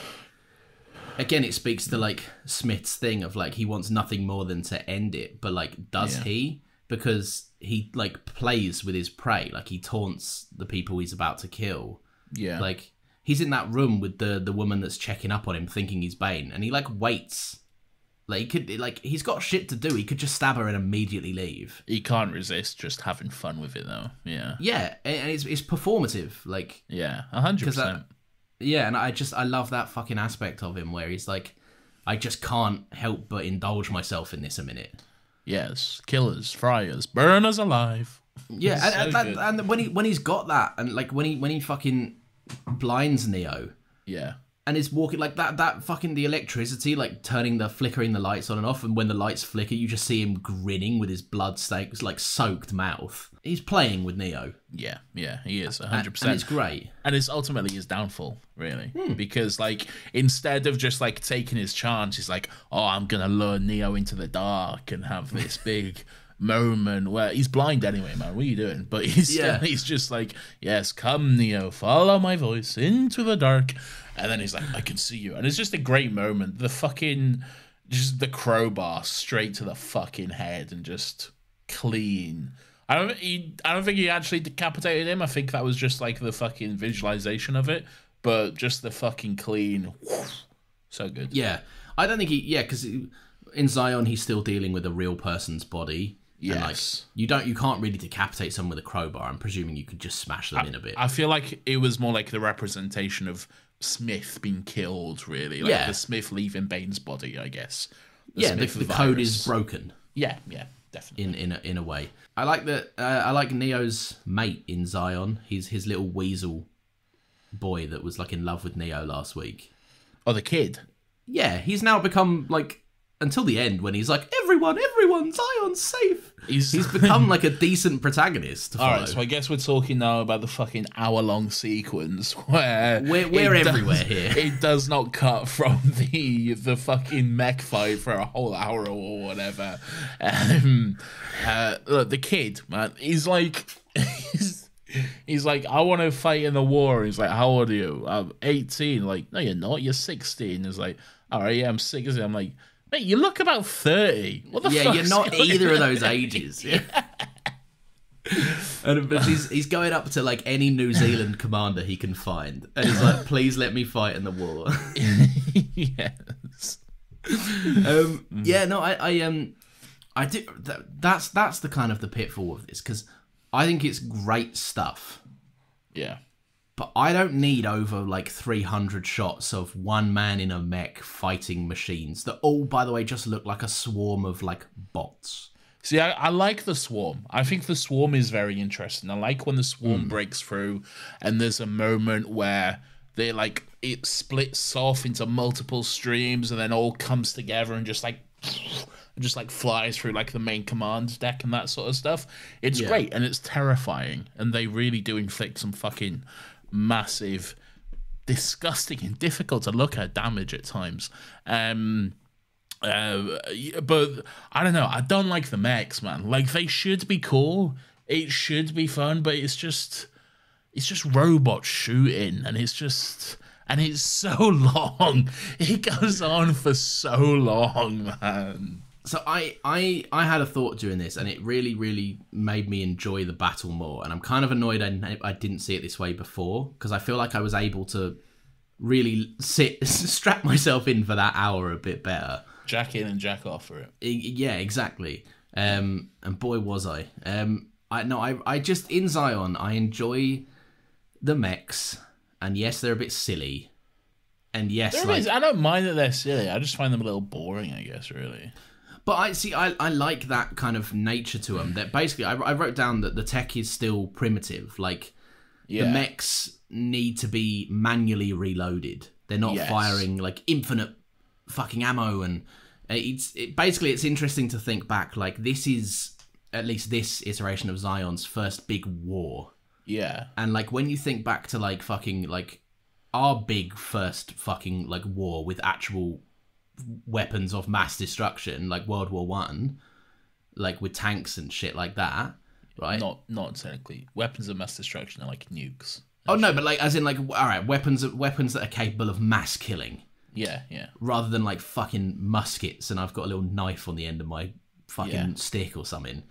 Again, it speaks to like Smith's thing of like he wants nothing more than to end it, but like, does
Yeah.
he? Because he like plays with his prey, like he taunts the people he's about to kill.
Yeah,
Like he's in that room with the the woman that's checking up on him, thinking he's Bane, and he like waits. Like he could like he's got shit to do. He could just stab her and immediately leave.
he can't resist just having fun with it, though. Yeah,
Yeah, and it's it's performative. Like
yeah, a hundred
that- uh,
percent.
yeah, and I just I love that fucking aspect of him where he's like, I just can't help but indulge myself in this a minute.
Yes, killers, fryers, burn us alive.
Yeah, and,
So
and, that, and when he when he's got that, and like when he when he fucking blinds Neo,
Yeah,
and is walking like that that fucking the electricity like turning the flickering the lights on and off and when the lights flicker you just see him grinning with his blood stakes like soaked mouth. He's playing with neo.
Yeah, yeah. He is a
and,
hundred
and it's great.
And it's ultimately his downfall really
Hmm.
because like instead of just like taking his chance he's like oh i'm gonna lure neo into the dark and have this big moment. Where he's blind anyway man. What are you doing? But he's
Yeah.
he's just like yes come neo follow my voice into the dark and then he's like i can see you and it's just a great moment the fucking just the crowbar straight to the fucking head and just clean I don't. He, I don't think he actually decapitated him. I think that was just like the fucking visualization of it. But just the fucking clean, so good.
yeah i don't think he yeah because in zion he's still dealing with a real person's body and, like,
Yes.
you don't you can't really decapitate someone with a crowbar i'm presuming you could just smash them in a bit
I feel like it was more like the representation of Smith being killed, really. Like
Yeah.
the Smith leaving Bane's body, I guess. The
yeah the,
Smith
the code is broken
Yeah, yeah, definitely.
in in a, in a way. I like that. Uh, I like Neo's mate in Zion. He's his little weasel boy that was like in love with Neo last week.
Oh, the kid.
Yeah, he's now become like until the end when he's like everyone, everyone, Zion's safe.
He's,
He's become like a decent protagonist.
All
follow.
right, so I guess we're talking now about the fucking hour-long sequence where
We're- we're
it does-
everywhere here.
It does not cut from the the fucking mech fight for a whole hour or whatever. Um, uh, look, the kid, man, he's like, he's, he's like, I want to fight in the war. He's like, how old are you? I'm 18. Like, no, you're not. You're 16. He's like, all right, yeah, I'm 16. I'm like. Mate, you look about 30. What the
yeah, you're not either of those ages. Yeah. and but he's he's going up to like any New Zealand commander he can find, and he's like, "Please let me fight in the war."
yes.
um, yeah, no, I, I um, I do. That, that's that's the kind of the pitfall of this because I think it's great stuff,
Yeah.
But I don't need over like three hundred shots of one man in a mech fighting machines that all, by the way, just look like a swarm of like bots.
See, I, I like the swarm. I think the swarm is very interesting. I like when the swarm hmm. breaks through and there's a moment where they like it splits off into multiple streams and then all comes together and just like just like flies through like the main command deck and that sort of stuff. It's
Yeah.
great and it's terrifying and they really do inflict some fucking massive disgusting and difficult to look at damage at times. Um uh, but I don't know. I don't like the mechs, man. Like they should be cool. It should be fun, but it's just it's just robots shooting, and it's just and it's so long. It goes on for so long, man.
So I, I I had a thought during this, and it really, really made me enjoy the battle more. And I'm kind of annoyed I, I didn't see it this way before because I feel like I was able to really sit strap myself in for that hour a bit better.
Jack in and jack off for it.
Yeah, exactly. Um, and boy was I. Um, I no, I I just in Zion, I enjoy the mechs, and yes, they're a bit silly, and yes,
There
like,
is- I don't mind that they're silly. I just find them a little boring, I guess, really.
But I see. I, I like that kind of nature to them. That basically, I, I wrote down that the tech is still primitive. Like
Yeah.
the mechs need to be manually reloaded. They're not
Yes.
firing like infinite fucking ammo, and uh, it's it, basically it's interesting to think back. Like this is at least this iteration of Zion's first big war,
yeah.
and like when you think back to like fucking like our big first fucking like war with actual weapons of mass destruction like world war one like with tanks and shit like that right
Not not technically. Weapons of mass destruction are like nukes.
oh no but like as in like all right weapons weapons that are capable of mass killing
Yeah, yeah.
rather than like fucking muskets and i've got a little knife on the end of my fucking
Yeah.
stick or something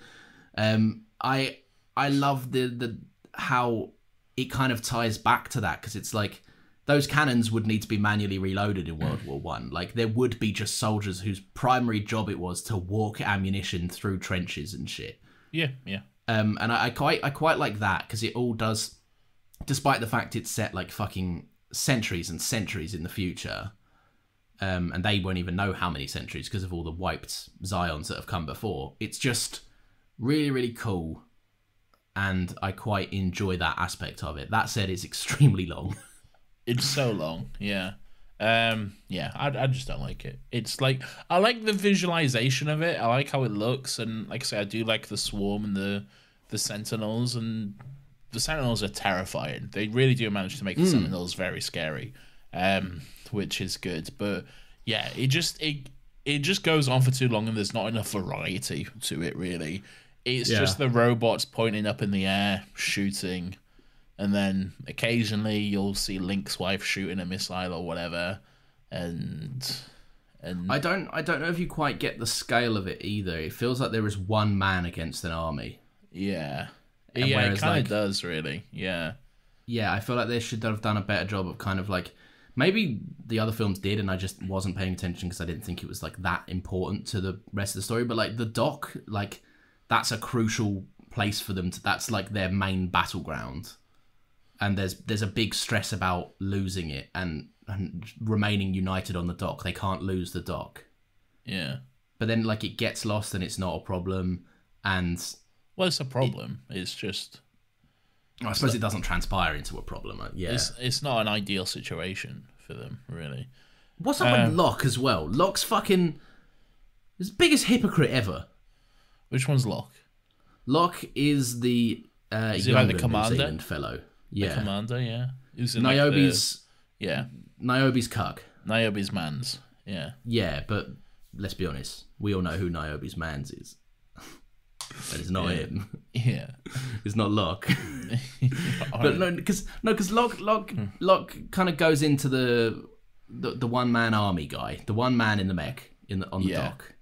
um i i love the the how it kind of ties back to that because it's like those cannons would need to be manually reloaded in world war one like there would be just soldiers whose primary job it was to walk ammunition through trenches and shit
Yeah, yeah.
um, and I, I quite I quite like that because it all does, despite the fact it's set like fucking centuries and centuries in the future, um, and they won't even know how many centuries because of all the wiped Zions that have come before. It's just really really cool, and I quite enjoy that aspect of it. That said, it's extremely long.
It's so long. Yeah. Um. Yeah. I, I just don't like it. It's like I like the visualization of it. I like how it looks, and like I say, I do like the swarm and the the sentinels, and the sentinels are terrifying. They really do manage to make the sentinels very scary, um, which is good. But yeah, it just it it just goes on for too long, and there's not enough variety to it. Really, it's
Yeah.
just the robots pointing up in the air, shooting and then occasionally you'll see Link's wife shooting a missile or whatever, and and
I don't I don't know if you quite get the scale of it either. It feels like there is one man against an army.
yeah,
And
yeah, it kind of
like-
does really, yeah,
yeah, I feel like they should have done a better job of kind of like maybe the other films did, and I just wasn't paying attention because I didn't think it was like that important to the rest of the story. But like the dock, like that's a crucial place for them to. That's like their main battleground, and there's there's a big stress about losing it and and remaining united on the dock. They can't lose the dock,
yeah.
but then like it gets lost and it's not a problem, and
Well, it's a problem. It's just
I suppose it doesn't transpire into a problem. uh, Yeah.
it's it's not an ideal situation for them, really.
What's up with Locke as well? Locke's fucking his biggest hypocrite ever.
Which one's Locke?
Locke is the uh,
he like the commander?
Fellow. Yeah,
Commander, yeah. Who's in like, the-
Niobe's
yeah,
Niobe's cuck.
Niobe's man's, yeah.
Yeah, but let's be honest, we all know who Niobe's man's is. and it's not him.
Yeah,
It's not Locke. but no, because no, because Locke, Locke,
Hmm.
Locke kind of goes into the the, the one man army guy, the one man in the mech in the on the
Yeah.
dock,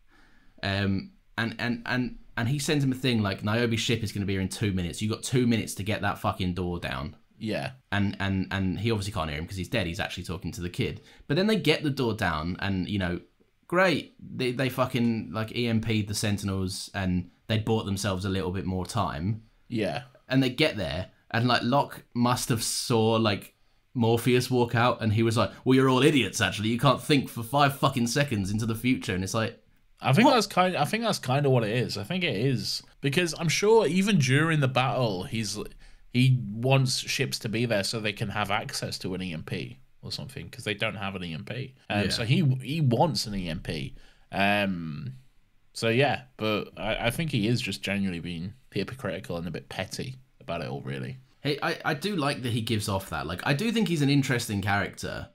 um, and and and and he sends him a thing like Niobe's ship is going to be here in two minutes. You got two minutes to get that fucking door down.
yeah,
And and and he obviously can't hear him because he's dead. He's actually talking to the kid. But then they get the door down, and you know, great. They they fucking like EMP'd the Sentinels, and they bought themselves a little bit more time
yeah.
and they get there and like Locke must have saw like Morpheus walk out and he was like, Well you're all idiots actually, you can't think for five fucking seconds into the future and it's like
I think that's kind. I think that's kind of what it is. I think it is because I'm sure even during the battle, he's he wants ships to be there so they can have access to an EMP or something because they don't have an EMP. Um,
Yeah.
So he he wants an EMP. Um, so yeah, but I, I think he is just genuinely being hypocritical and a bit petty about it all. Really.
Hey, I, I do like that he gives off that. Like I do think he's an interesting character.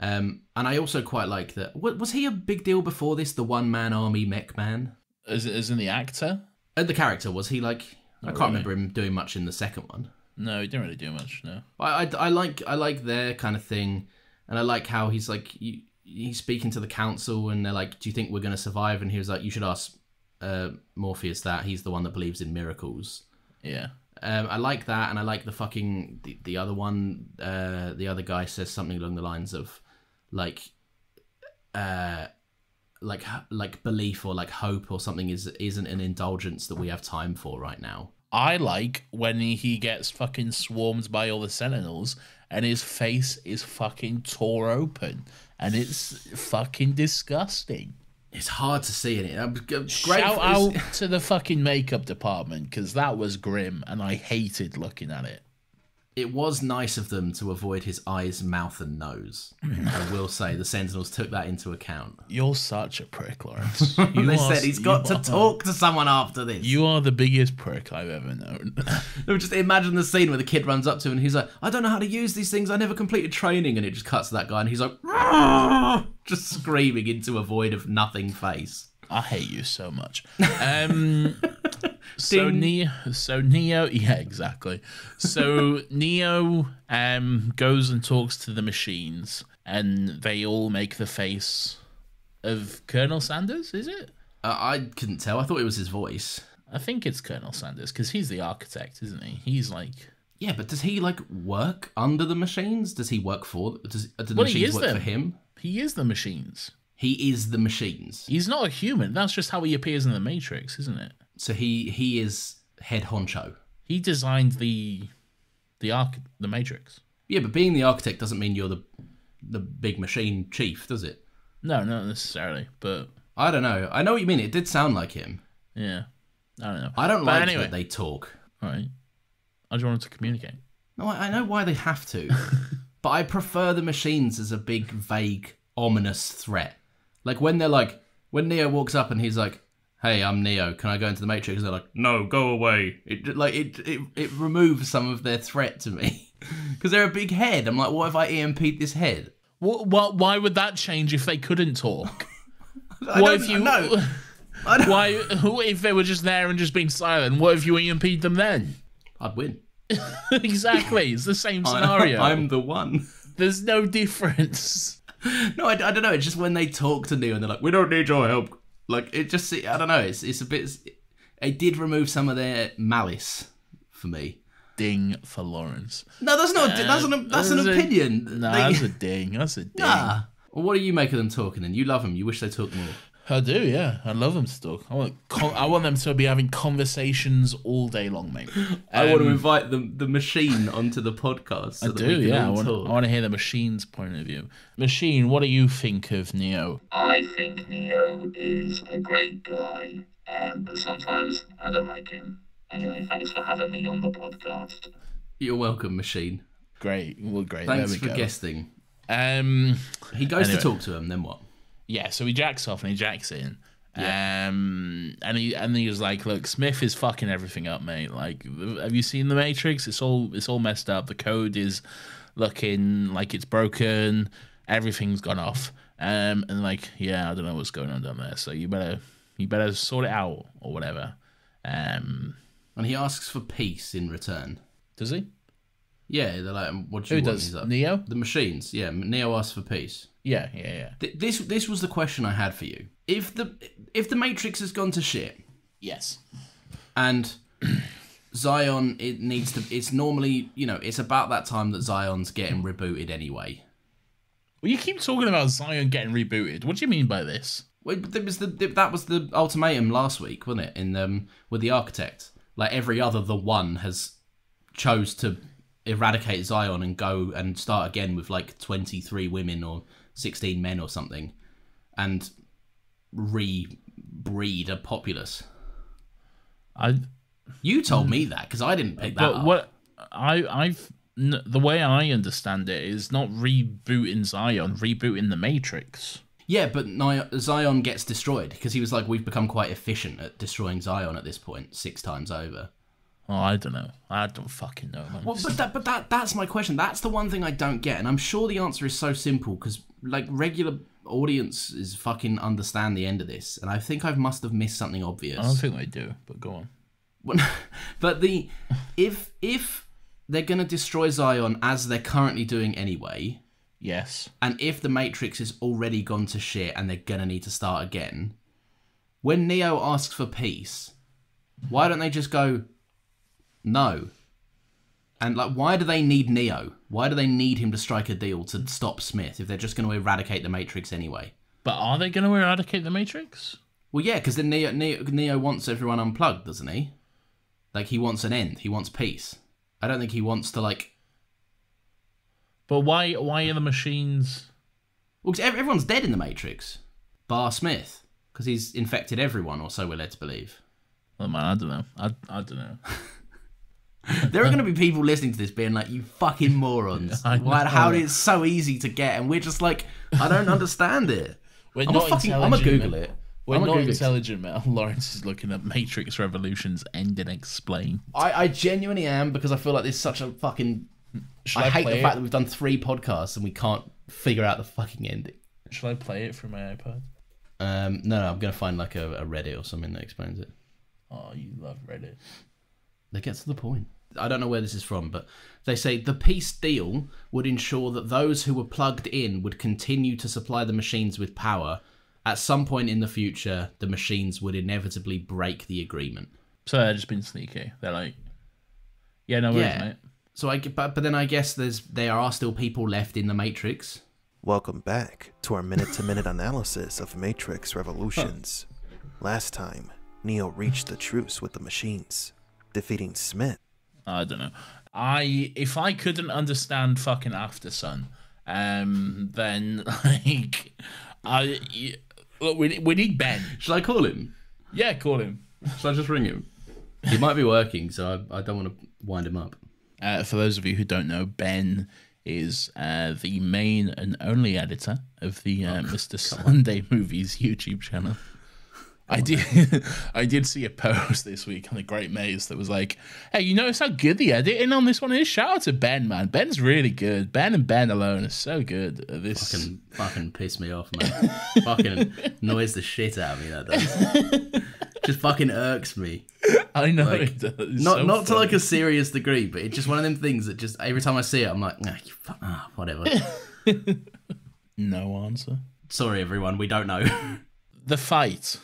Um and I also quite like that was he a big deal before this, the one man army mech man?
As as in the actor.
And the character, was he like I can't
really.
remember him doing much in the second one.
No, he didn't really do much. No.
I, I, I like I like their kind of thing. And I like how he's like, you, he's speaking to the council, and they're like, "Do you think we're going to survive?" And he was like, "You should ask uh, Morpheus that. He's the one that believes in miracles."
Yeah.
Um, I like that, and I like the fucking the, the other one. Uh, the other guy says something along the lines of, like, uh, like like belief or like hope or something is isn't an indulgence that we have time for right now.
I like when he, gets fucking swarmed by all the sentinels and his face is fucking tore open and it's fucking disgusting.
It's hard to see in it. G- Great
Shout out to the fucking makeup department because that was grim and I hated looking at it.
It was nice of them to avoid his eyes, mouth, and nose. I will say the Sentinels took that into account.
You're such a prick, Lawrence. You
they
are-
said he's got to
are-
talk to someone after this.
You are the biggest prick I've ever known.
No, just imagine the scene where the kid runs up to him and he's like, I don't know how to use these things. I never completed training. And it just cuts to that guy and he's like, "Rah!" just screaming into a void of nothing face.
I hate you so much. Um, so Neo, so Neo, yeah, exactly. So Neo um goes and talks to the machines, and they all make the face of Colonel Sanders. Is it?
Uh, I couldn't tell. I thought it was his voice.
I think it's Colonel Sanders because he's the architect, isn't he? He's like,
Yeah, but does he like work under the machines? Does he work for? Does do the
Well, he
machines work
them.
for him?
he is the machines.
He is the machines.
He's not a human. That's just how he appears in the Matrix, isn't it?
So he he is head honcho.
He designed the the arc, the Matrix.
Yeah, but being the architect doesn't mean you're the the big machine chief, does it?
No, not necessarily, but
I don't know. I know what you mean. It did sound like him.
yeah, I don't know.
I don't
But
like
anyway.
that they talk.
All right. I just wanted to communicate.
No, I, I know why they have to, but I prefer the machines as a big, vague, ominous threat. Like when they're like, when Neo walks up and he's like, "Hey, I'm Neo. Can I go into the Matrix?" And they're like, "No, go away." It like it it, it removes some of their threat to me because they're a big head. I'm like, what if I EMP'd this head?
What, what, why would that change if they couldn't talk?
I
what
don't
if you?
know.
Why? Who if they were just there and just being silent? What if you EMP'd them then?
I'd win.
exactly. It's the same scenario.
I'm the one.
There's no difference.
No, I, I don't know. It's just when they talk to Neo and they're like, "We don't need your help." Like it just, I don't know. It's it's a bit. It did remove some of their malice for me.
Ding for Lawrence.
No, that's not. that's an that's an
That's a-
opinion.
No,
They-
that's a ding. That's a ding.
nah. Well, what do you make of them talking? Then you love them. You wish they talked more.
I do, yeah. I love them to talk. I want, con- I want them to be having conversations all day long, mate.
I want to
Um,
invite the the machine onto the podcast. So
I do, yeah. I want. I want to hear the machine's point of view. Machine, what do you think of Neo?
I think Neo is a great guy, but sometimes I don't like him. Anyway, thanks for having me on the podcast.
You're welcome, machine.
Great, well, great.
Thanks
there
for
we go.
guesting.
Um,
He goes
Anyway.
to talk to him. Then what?
Yeah. So he jacks off and he jacks in. Um, and he and he was like, "Look, Smith is fucking everything up, mate. Like, have you seen the Matrix? It's all it's all messed up. The code is looking like it's broken. Everything's gone off. Um, and like, yeah, I don't know what's going on down there. So you better you better sort it out or whatever. Um,
And he asks for peace in return.
does he?
Yeah, they're like, "What do you
Who
want?"
does?
Like,
Neo?
The machines, yeah. Neo asks for peace.
Yeah, yeah, yeah.
Th- This this was the question I had for you. If the if the Matrix has gone to shit
Yes.
and Zion it needs to it's normally you know it's about that time that Zion's getting rebooted anyway.
Well, you keep talking about Zion getting rebooted. What do you mean by this?
Well, but was the that was the ultimatum last week, wasn't it? In um with the architect, like every other the one has chose to eradicate Zion and go and start again with like twenty three women or sixteen men or something, and re-breed a populace.
I
You told hmm. me that because I didn't pick that
but
up.
what I I've the way I understand it is not rebooting Zion, rebooting the Matrix.
Yeah, but Zion gets destroyed because he was like, we've become quite efficient at destroying Zion at this point, six times over.
Oh, I don't know. I don't fucking know, man.
Well, but that, but that, that's my question. That's the one thing I don't get, and I'm sure the answer is so simple because like regular audiences fucking understand the end of this, and I think I must have missed something obvious.
I don't think they do. But go on.
But the if if they're gonna destroy Zion as they're currently doing anyway,
Yes.
and if the Matrix is already gone to shit and they're gonna need to start again, when Neo asks for peace, why don't they just go no? And like, why do they need Neo? Why do they need him to strike a deal to stop Smith if they're just going to eradicate the Matrix anyway?
But are they going to eradicate the Matrix?
Well, yeah, because then Neo, Neo Neo wants everyone unplugged, doesn't he? Like he wants an end. He wants peace. I don't think he wants to like.
But why? Why are the machines?
Well, 'cause ev- everyone's dead in the Matrix, bar Smith, because he's infected everyone, or so we're led to believe.
Oh man, I don't know. I, I don't know.
There are going to be people listening to this being like, "You fucking morons! Why? How it's so easy to get?" And we're just like, "I don't understand it."
We're
I'm
not
fucking. I'm gonna Google
man.
it.
We're
I'm
not
Google
intelligent, man. Lawrence is looking at Matrix Revolutions End and Explain.
I, I genuinely am because I feel like this is such a fucking. I,
I,
hate the
it?
fact that we've done three podcasts and we can't figure out the fucking ending.
Should I play it through my iPad?
Um, no, no, I'm gonna find like a, a Reddit or something that explains it.
Oh, you love Reddit.
That get to the point. I don't know where this is from, but they say the peace deal would ensure that those who were plugged in would continue to supply the machines with power. At some point in the future, the machines would inevitably break the agreement.
So they're just being sneaky. They're like, yeah, no worries,
Yeah.
mate.
So I, but, but then I guess there's there are still people left in the Matrix.
Welcome back to our minute to minute analysis of Matrix Revolutions. Last time, Neo reached the truce with the machines, defeating Smith.
I don't know. I if I couldn't understand fucking Aftersun, um, then like I y- look, we we need Ben.
Should I call him?
Yeah, call him.
Should I just ring him? He might be working, so I, I don't want to wind him up.
Uh, for those of you who don't know, Ben is uh, the main and only editor of the uh, Mr. Sunday Movies YouTube channel. I did, I did see a post this week on the Great Maze that was like, "Hey, you notice how good the editing on this one is? Shout out to Ben, man. Ben's really good. Ben and Ben alone are so good at this.
Fucking, fucking piss me off, man. fucking annoys the shit out of me. That does. just fucking irks me.
I know
like,
it does.
Not
so
not to like a serious degree, but it's just one of them things that just every time I see it, I'm like, nah, you fuck, ah, whatever.
no answer.
Sorry, everyone, we don't know.
The fight,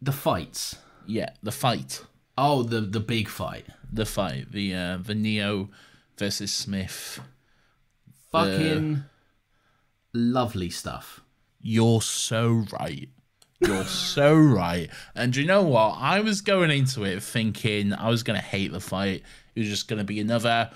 the fights.
yeah, the fight.
Oh, the the big fight.
the fight, the uh, the Neo versus Smith.
Fucking lovely stuff.
You're so right. You're so right. And you know what? I was going into it thinking I was gonna hate the fight. It was just gonna be another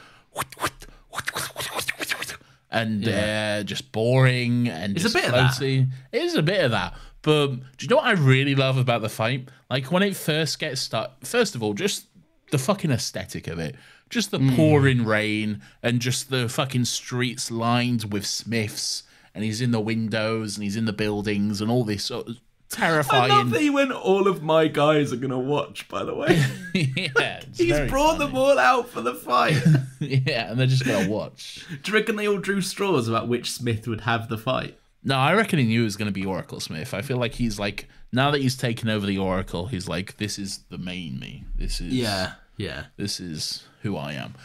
and uh, just boring and
It's a
just
bit of that.
It is a bit of that. But do you know what I really love about the fight? Like when it first gets started, first of all, just the fucking aesthetic of it. Just the
Mm.
pouring rain and just the fucking streets lined with Smiths and he's in the windows and he's in the buildings and all this sort of terrifying.
he went. All of my guys are gonna watch. By the way,
yeah,
he's brought
funny.
them all out for the fight.
Yeah, and they're just gonna watch.
Do you reckon they all drew straws about which Smith would have the fight?
No, I reckon he knew it was going to be Oracle Smith. I feel like he's like now that he's taken over the Oracle, he's like, this is the main me. This is
yeah. Yeah.
This is who I am.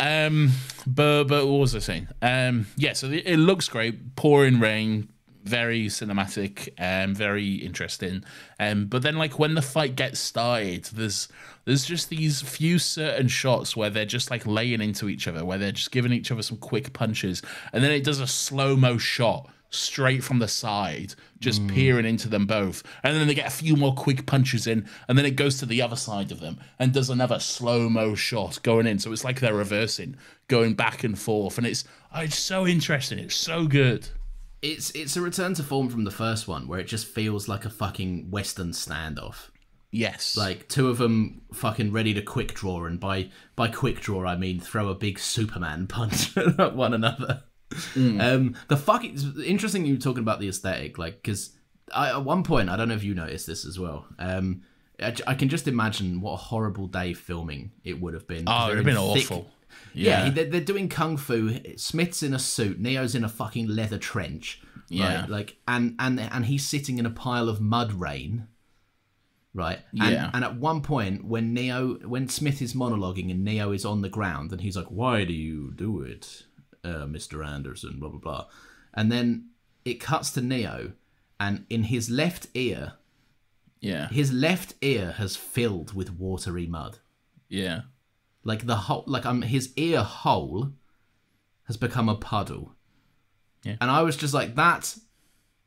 Um, but but what was I saying? Um, yeah, so it, it looks great. Pouring rain, very cinematic, and very interesting. Um, but then like when the fight gets started, there's there's just these few certain shots where they're just like laying into each other, where they're just giving each other some quick punches, and then it does a slow mo shot straight from the side, just peering into them both. And then they get a few more quick punches in, and then it goes to the other side of them and does another slow mo shot going in. So it's like they're reversing, going back and forth. And it's, oh, it's so interesting. It's so good.
It's it's a return to form from the first one, where it just feels like a fucking Western standoff.
Yes.
Like two of them fucking ready to quick draw, and by by quick draw I mean throw a big Superman punch at one another. Um, the fuck it's interesting you were talking about the aesthetic, like because at one point I don't know if you noticed this as well. Um, I, I can just imagine what a horrible day filming it would have been.
oh, it would have been
thick-
awful.
Yeah,
Yeah.
they're, they're doing kung fu. Smith's in a suit. Neo's in a fucking leather trench.
Yeah.
right? like and and and he's sitting in a pile of mud rain. Right. And,
Yeah.
And at one point, when Neo, when Smith is monologuing and Neo is on the ground, and he's like, "Why do you do it?" uh, Mr. Anderson, blah blah blah, and then it cuts to Neo, and in his left ear,
Yeah.
his left ear has filled with watery mud.
Yeah.
Like the whole, like um, his ear hole has become a puddle.
Yeah.
And I was just like, that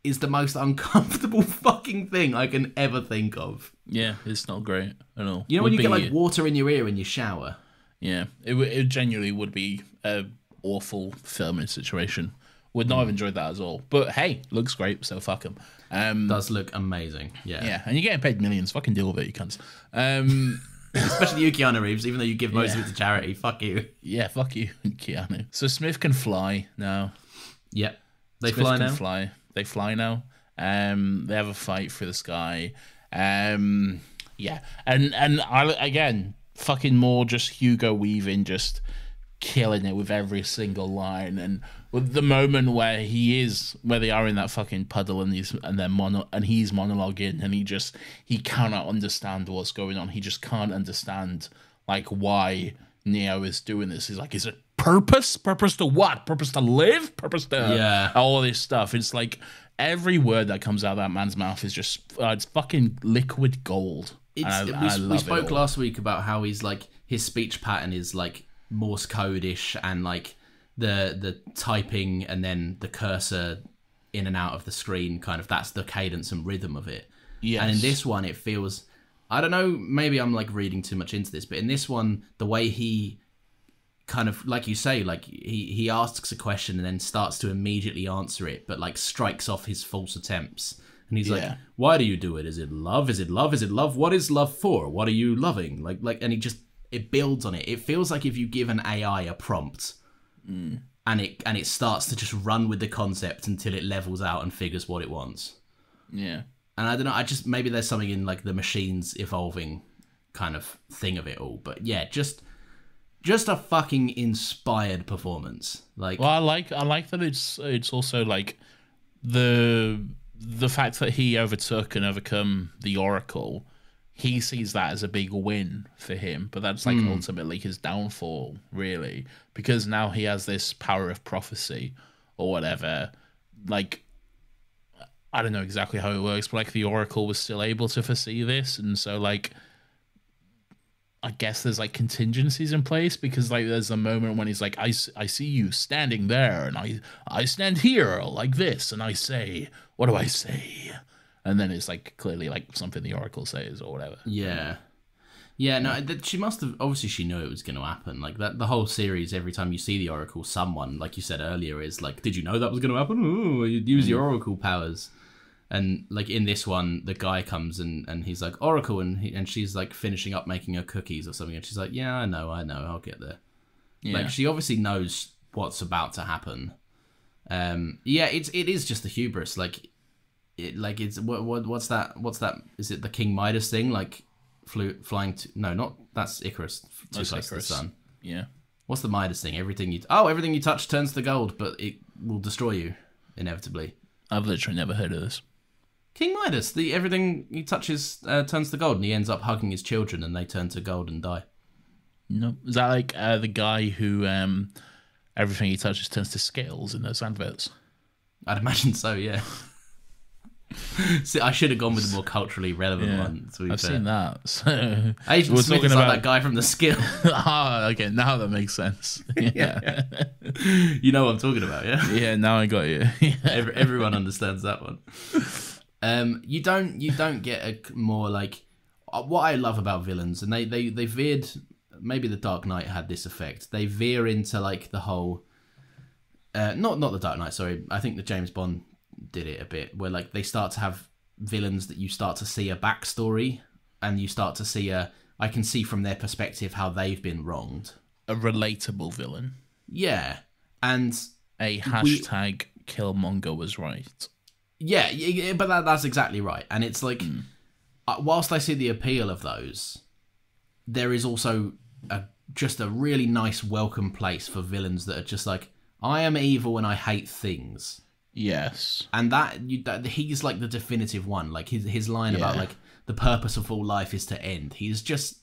is the most uncomfortable fucking thing I can ever think of.
Yeah. It's not great at all.
You know
Would
when you get like water in your ear in your shower?
Yeah, it, w- it genuinely would be a awful filming situation. Would not have enjoyed that at all. But hey, looks great, so fuck him. Um,
Does look amazing. Yeah.
yeah, and you're getting paid millions. Fucking deal with it, you cunts. Um,
Especially you, Keanu Reeves, even though you give most
Yeah.
of it to charity. Fuck you.
yeah, fuck you, Keanu. So Smith can fly now.
Yep. They
Smith
fly
can
now.
fly. They fly now. Um, they have a fight through the sky. Um, yeah, and and I again fucking more just Hugo Weaving just killing it with every single line and with the moment where he is where they are in that fucking puddle and he's and then mono and he's monologuing and he just he cannot understand what's going on. He just can't understand like why neo is doing this. He's like is it purpose? Purpose to what? Purpose to live? Purpose to
Yeah.
all this stuff. It's like every word that comes out of that man's mouth is just uh, it's fucking liquid gold.
It's,
I-
we,
I
we spoke last week about how he's like his speech pattern is like Morse code-ish and like the the typing and then the cursor in and out of the screen kind of that's the cadence and rhythm of it.
yes.
And in this one it feels I don't know, maybe I'm like reading too much into this, but in this one the way he kind of like you say like he he asks a question and then starts to immediately answer it but like strikes off his false attempts. And he's like why do you do it? Is it love? Is it love? Is it love? What is love for? What are you loving? Like like and he just it builds on it. It feels like if you give an ai a prompt Mm. and it and it starts to just run with the concept until it levels out and figures what it wants
yeah
and I don't know. I just maybe there's something in like the machines evolving kind of thing of it all. But yeah, just just a fucking inspired performance. Like
Well, I like I like that it's it's also like the the fact that he overtook and overcome the Oracle. He sees that as a big win for him, but that's like hmm. ultimately his downfall, really, because now he has this power of prophecy or whatever. Like, I don't know exactly how it works, but like the Oracle was still able to foresee this, and so like I guess there's like contingencies in place because like there's a moment when he's like I, I see you standing there and I I stand here like this and I say what do I say and then it's like clearly like something the oracle says or whatever
yeah, yeah. No, that she must have. Obviously, she knew it was going to happen. Like that, the whole series. Every time you see the Oracle, someone, like you said earlier, is like, "Did you know that was going to happen? Ooh, you'd use your Oracle powers." And like in this one, the guy comes and, and he's like Oracle, and he, and she's like finishing up making her cookies or something, and she's like, "Yeah, I know, I know, I'll get there."
yeah
Like she obviously knows what's about to happen. Um, yeah, it's it is just the hubris. Like, it like it's what, what what's that? What's that? Is it the King Midas thing? Like, flew flying to no, not that's Icarus. Too
That's
close to the sun.
yeah
What's the Midas thing? Everything you oh everything you touch turns to gold, but it will destroy you inevitably.
I've literally never heard of this
King Midas, the everything he touches uh, turns to gold, and he ends up hugging his children, and they turn to gold and die.
no is that like uh, the guy who um everything he touches turns to Skittles in those adverts
I'd imagine so, yeah. See, I should have gone with the more culturally relevant
yeah
one. To be
I've
fair.
seen that so
Agent
We're
Smith
talking
is like
about-
that guy from the skill.
ah okay now that makes sense yeah
you know what I'm talking about, yeah?
yeah now I got you
Every, everyone understands that one. Um, you don't you don't get a more like uh, what I love about villains, and they they they veered. Maybe the Dark Knight had this effect. They veer into like the whole. Uh, not not the Dark Knight. Sorry, I think the James Bond did it a bit, where like they start to have villains that you start to see a backstory, and you start to see a. I can see from their perspective how they've been wronged.
a relatable villain
Yeah, and
a hashtag Killmonger was right.
Yeah, but that, that's exactly right. And it's like, uh, whilst I see the appeal of those, there is also a just a really nice welcome place for villains that are just like, I am evil and I hate things.
Yes.
And that, you, that he's like the definitive one. Like his his line about like the purpose of all life is to end. He's just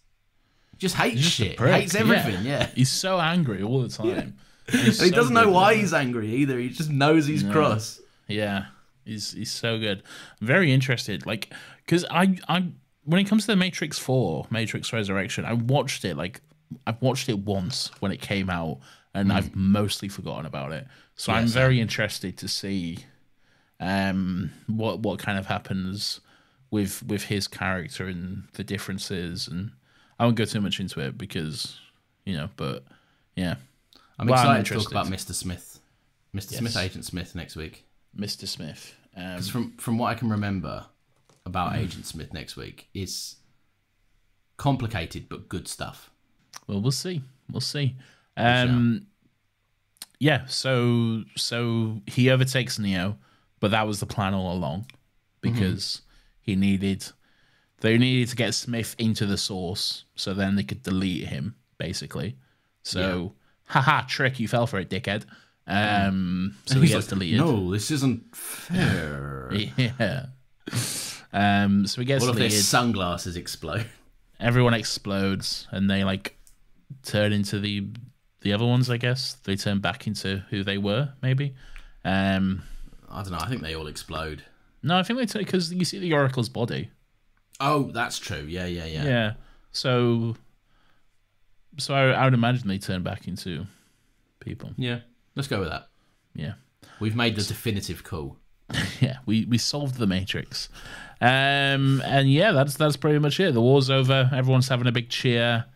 just hates
He's just
shit. Hates everything. Yeah.
He's so angry all the time.
And he
so
doesn't know why he's angry either. He just knows he's cross.
Yeah, he's he's so good. I'm very interested, like, because I I when it comes to the Matrix Four, Matrix Resurrection, I watched it like I've watched it once when it came out, and hmm. I've mostly forgotten about it. So I'm very interested to see um what what kind of happens with with his character and the differences, and I won't go too much into it because you know, but yeah,
I'm
Well, I'm
excited to talk about Mr. Smith. Mr.
Yes.
Smith, Agent Smith next week.
Mr. Smith. Um,
'Cause from from what I can remember about Agent Smith next week, is complicated but good stuff.
Well, we'll see. We'll see. Um, yeah. So so he overtakes Neo, but that was the plan all along, because he needed they needed to get Smith into the source, so then they could delete him, basically. So, haha, trick! You fell for it, dickhead. Um, so he gets
like,
deleted.
No, this isn't fair.
Yeah. Um, so he gets
What if their sunglasses explode?
everyone explodes and they like turn into the the other ones i guess they turn back into who they were maybe um
I don't know. I think they all explode.
no i think they turn because you see the oracle's body
Oh, that's true. Yeah, yeah, yeah.
yeah, so so I, I would imagine they turn back into people
Yeah. Let's go with that.
yeah
We've made the definitive call.
yeah we we solved the matrix um and yeah that's that's pretty much it the war's over everyone's having a big cheer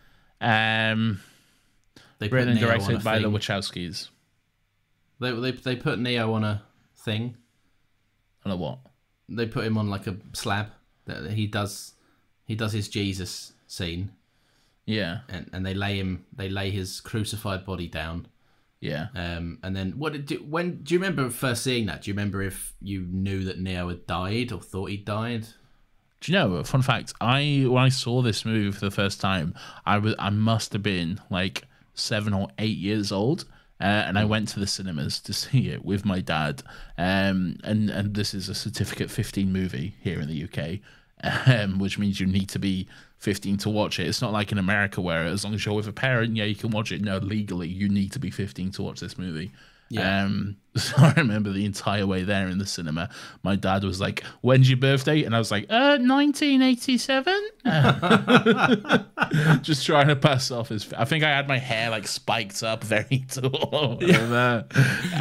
um
They put
written and
Neo on
directed
a
by the
thing.
wachowskis
They, they they put Neo on a thing.
i don't what
They put him on like a slab that he does. He does his Jesus scene,
yeah
and, and they lay him. They lay his crucified body down.
yeah
Um, and then what did you, when do you remember first seeing that? Do you remember if you knew that Neo had died or thought he died?
Do you know? Fun fact: I when I saw this movie for the first time, I was I must have been like seven or eight years old, uh, and I went to the cinemas to see it with my dad. Um, and and this is a certificate fifteen movie here in the UK, um, which means you need to be fifteen to watch it. It's not like in America where as long as you're with a parent, yeah, you can watch it. No, legally, you need to be fifteen to watch this movie.
Yeah.
Um, so I remember the entire way there in the cinema, my dad was like, "When's your birthday?" And I was like, "Uh, 1987." Just trying to pass off his. I think I had my hair like spiked up very tall. And, uh,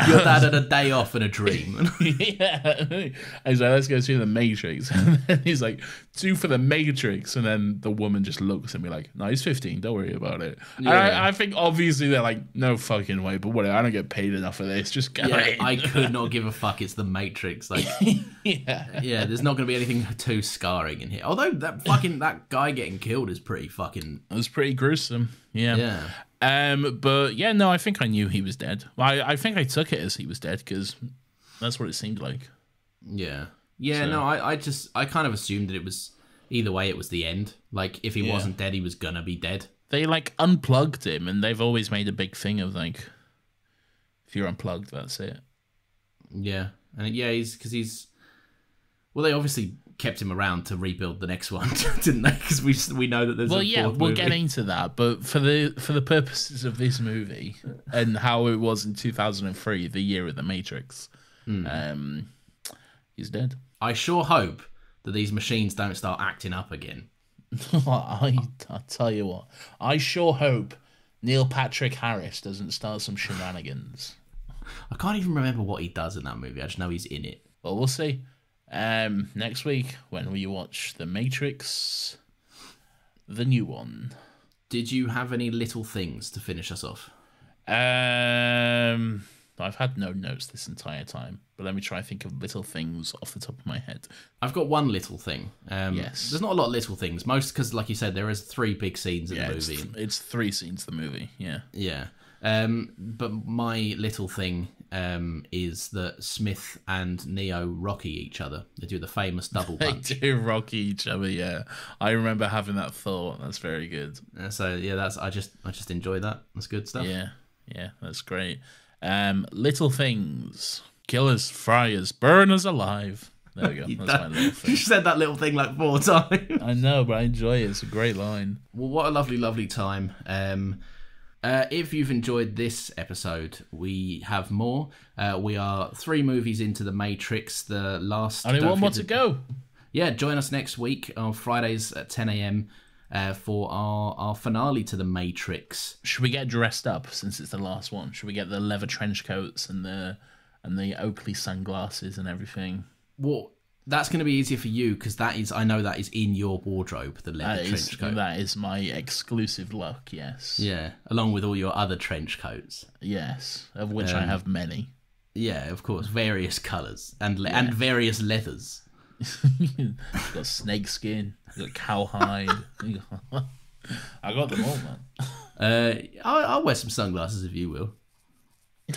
Your dad had a day off and a dream.
yeah. I was like, let's go see the Matrix. And then he's like, two for the Matrix. And then the woman just looks at me like, no, he's 15. Don't worry about it.
Yeah.
I, I think obviously they're like, no fucking way, but whatever. I don't get paid enough for this. Just go
yeah,
in.
I could not give a fuck. It's the Matrix. Like,
yeah.
yeah, there's not going to be anything too scarring in here. Although that fucking that guy getting killed is pretty fucking
It was pretty gruesome. Yeah.
yeah.
Um, but yeah, no, I think I knew he was dead. I, I think I took it as he was dead because that's what it seemed like.
Yeah. Yeah,
So-
no, I, I just I kind of assumed that it was either way it was the end. Like if he
Yeah.
wasn't dead, he was gonna be dead.
They like unplugged him, and they've always made a big thing of like, if you're unplugged, that's it.
Yeah. And yeah, he's because he's well, they obviously kept him around to rebuild the next one, didn't they? Because we we know that there's
Well, yeah, we'll
movie.
get into that, but for the for the purposes of this movie and how it was in 2003, the year of the Matrix,
Hmm.
um, he's dead.
I sure hope that these machines don't start acting up again.
I I tell you what, I sure hope Neil Patrick Harris doesn't start some shenanigans.
I can't even remember what he does in that movie. I just know he's in it.
But we'll see. Um, next week when we watch The Matrix, the new one.
Did you have any little things to finish us off?
Um, I've had no notes this entire time, but let me try and think of little things off the top of my head.
I've got one little thing. Um,
Yes.
There's not a lot of little things. Most because, like you said, there is three big scenes in
Yeah,
the
it's,
movie.
it's three scenes of the movie. Yeah.
Yeah. Um, but my little thing um, is that Smith and Neo rocky each other. They do the famous double punch.
They do rocky each other. Yeah, I remember having that thought. That's very good.
Uh, so yeah, that's I just I just enjoy that. That's good stuff.
Yeah, yeah, that's great. Um, little things, killers, fryers, burners alive. There we go. That's my little
you said that little thing like four times.
I know, but I enjoy it. It's a great line.
well, what a lovely, lovely time. Um, Uh, if you've enjoyed this episode, we have more. Uh, we are three movies into the Matrix. The last.
Only one more to go.
yeah, join us next week on Fridays at 10 a.m. Uh, for our, our finale to the Matrix.
Should we get dressed up since it's the last one? Should we get the leather trench coats and the and the Oakley sunglasses and everything?
Well, that's going to be easier for you because that is, I know that is in your wardrobe, the leather
That is,
trench coat.
that is my exclusive look. Yes,
Yeah, along with all your other trench coats.
yes, of which
Um,
I have many.
Yeah, of course, various colours and le- and various leathers.
got snake skin, got cowhide. I got them all, man.
Uh, I'll, I'll wear some sunglasses if you will.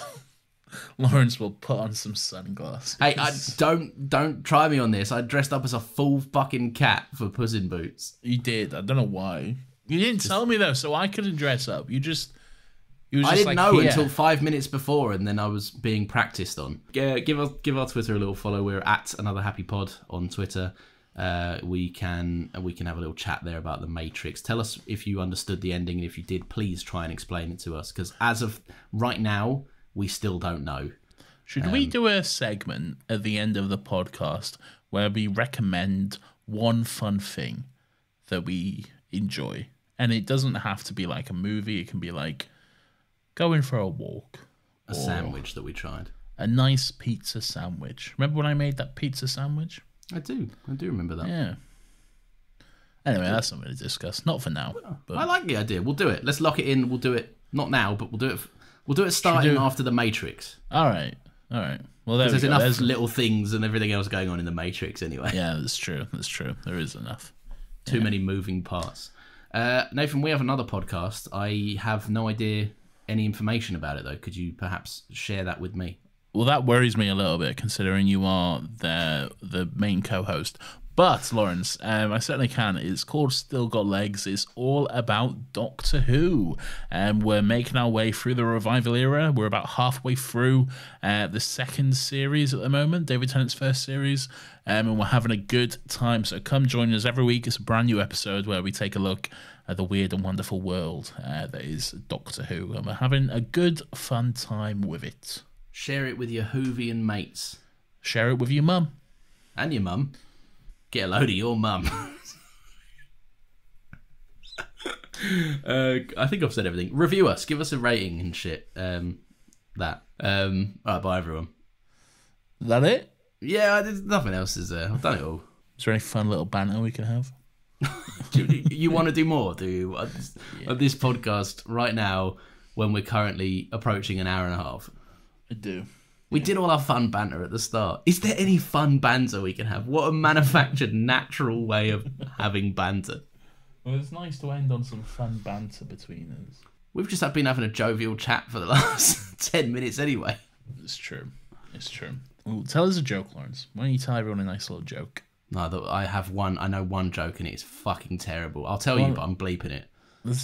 Lawrence will put on some sunglasses.
Hey, I, don't don't try me on this. I dressed up as a full fucking cat for Puss in Boots.
You did. I don't know why. You didn't tell me though, so I couldn't dress up. You just. You
I didn't
like,
know until five minutes before, and then I was being practiced on. Yeah, give us give our Twitter a little follow. We're at another happy pod on Twitter. Uh, we can we can have a little chat there about the Matrix. Tell us if you understood the ending, and if you did, please try and explain it to us. Because as of right now, we still don't know.
Should we
Um,
do a segment at the end of the podcast where we recommend one fun thing that we enjoy? And it doesn't have to be like a movie, it can be like going for a walk,
A sandwich that we tried.
a nice pizza sandwich. Remember when I made that pizza sandwich?
I do. I do remember that.
Yeah. Anyway, that's something to discuss. Not for now. But
I like the idea. We'll do it. Let's lock it in. We'll do it not now, but we'll do it. We'll do it starting
do-
after the Matrix.
all right. All right. Well, there
There's
go.
enough
There's-
little things and everything else going on in the Matrix anyway.
Yeah, that's true. That's true. There is enough.
Too many moving parts. Uh, Nathan, we have another podcast. I have no idea any information about it though. Could you perhaps share that with me?
Well, that worries me a little bit, considering you are the the main co-host. But Lawrence, um, I certainly can. It's called Still Got Legs. It's all about Doctor Who, and we're making our way through the revival era. We're about halfway through uh, the second series at the moment, David Tennant's first series, um, and we're having a good time. So come join us every week. It's a brand new episode where we take a look at the weird and wonderful world uh, that is Doctor Who, and we're having a good, fun time with it.
Share it with your Whovian mates
Share it with your mum.
and your mum. Get a load of your mum. uh, I think I've said everything. Review us. Give us a rating and shit. Um, that. Um, all right, bye everyone.
Is that it?
Yeah, there's nothing else is there. I've done it all.
Is there any fun little banter we can have?
Do you, you want to do more, do you? Of this- Of this podcast right now, when we're currently approaching an hour and a half.
I do.
We did all our fun banter at the start. Is there any fun banter we can have? What a manufactured, natural way of having banter.
Well, it's nice to end on some fun banter between us.
We've just been having a jovial chat for the last 10 minutes anyway.
It's true. It's true. Well, tell us a joke, Lawrence. Why don't you tell everyone a nice little joke?
No, I have one, I know one joke and it's fucking terrible. I'll tell you, but I'm bleeping it.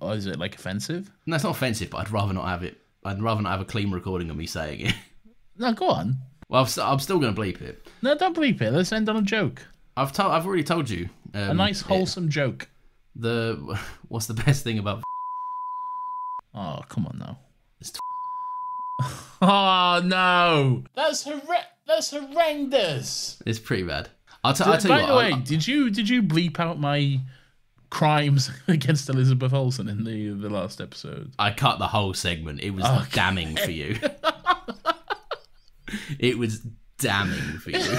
Oh, is it like offensive?
No, it's not offensive, but I'd rather not have it. I'd rather not have a clean recording of me saying it.
No, go on.
well, I'm, st- still going to bleep it.
No, don't bleep it. Let's end on a joke.
I've told, I've already told you. Um,
A nice,
it-
wholesome joke.
the what's the best thing about
Oh, come on now.
It's t-
oh no, that's horre- That's horrendous.
it's pretty bad. I'll, t- I'll tell
By
you
the
what.
way,
I'll-
did you did you bleep out my crimes against Elizabeth Olsen in the the last episode?
I cut the whole segment. It was
Okay.
damning for you. it was damning for you.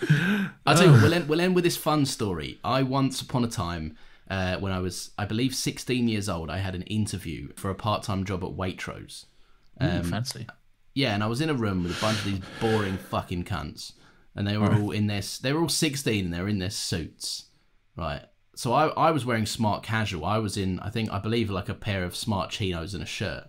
I'll tell you what, we'll end, we'll end with this fun story. I once upon a time, uh, when I was, I believe, 16 years old, I had an interview for a part time job at Waitrose.
Ooh, fancy.
Yeah, and I was in a room with a bunch of these boring fucking cunts, and they were all in their they were all sixteen and they were in their suits, right? So I I was wearing smart casual. I was in I think I believe like a pair of smart chinos and a shirt.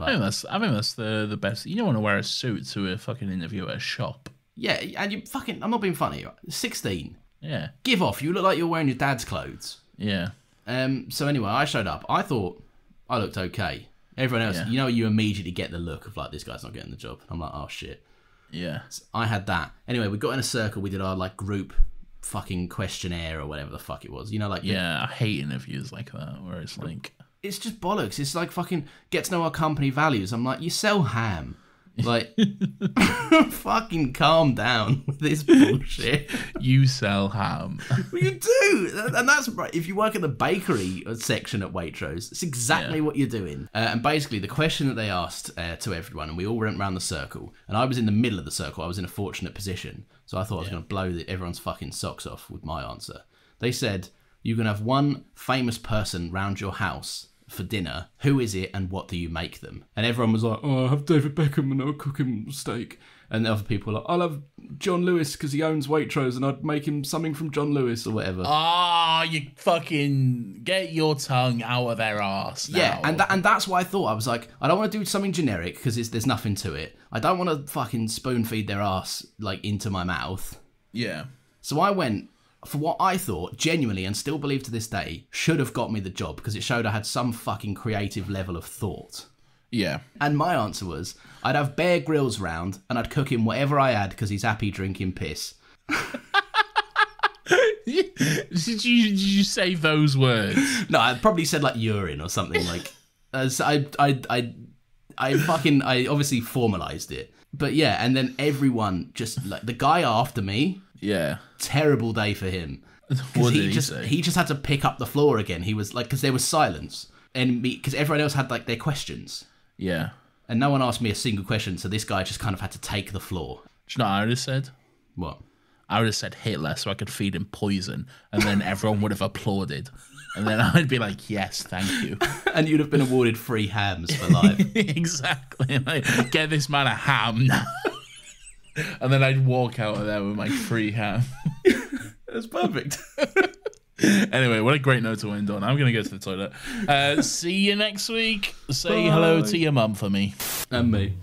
I think that's I think that's the the best. You don't want to wear a suit to a fucking interview at a shop.
Yeah, and you fucking I'm not being funny. Sixteen,
Yeah,
give off. You look like you're wearing your dad's clothes.
yeah.
Um. So anyway, I showed up. I thought I looked okay. Everyone else,
Yeah.
you know, you immediately get the look of like this guy's not getting the job. I'm like, oh shit.
Yeah.
I had that. Anyway, we got in a circle. We did our like group fucking questionnaire or whatever the fuck it was. You know, like the-
Yeah, I hate interviews like that where it's like
it's just bollocks. It's like fucking get to know our company values. I'm like, you sell ham. Like, fucking calm down with this bullshit.
You sell ham.
Well, you do, and that's right. If you work in the bakery section at Waitrose, it's exactly
Yeah.
what you're doing. Uh, and basically, the question that they asked uh, to everyone, and we all went around the circle, and I was in the middle of the circle. I was in a fortunate position, so I thought I was going to blow the, everyone's fucking socks off with my answer. They said you can have one famous person round your house for dinner. Who is it, and what do you make them? And everyone was like, "Oh, I have David Beckham, and I'll cook him steak." And the other people were like, "I'll have John Lewis because he owns Waitrose, and I'd make him something from John Lewis or whatever."
Ah, you fucking get your tongue out of their ass. Now.
Yeah, and that, and that's what I thought. I was like, I don't want to do something generic because there's nothing to it. I don't want to fucking spoon feed their ass like into my mouth.
yeah,
So I went for what I thought genuinely and still believe to this day should have got me the job because it showed I had some fucking creative level of thought.
yeah.
And my answer was, I'd have Bear Grylls round and I'd cook him whatever I had because he's happy drinking piss.
did you did you say those words?
No, I probably said like urine or something like. As I, I, I, I fucking, I obviously formalized it, but yeah, and then everyone just like the guy after me,
Yeah.
Terrible day for him.
What
he
he
just
say?
he just had to pick up the floor again. He was like, because there was silence, and because everyone else had like their questions,
Yeah.
and no one asked me a single question, so this guy just kind of had to take the floor.
Do you know what I would have said?
What?
I would have said Hitler so I could feed him poison, and then everyone would have applauded. And then I'd be like, yes, thank you.
And you'd have been awarded free hams for life.
exactly. Like, get this man a ham now. and then I'd walk out of there with my free ham.
That's perfect.
anyway, what a great note to end on. I'm going to go to the toilet. Uh, see you next week. Say hello to your mum for me.
and me.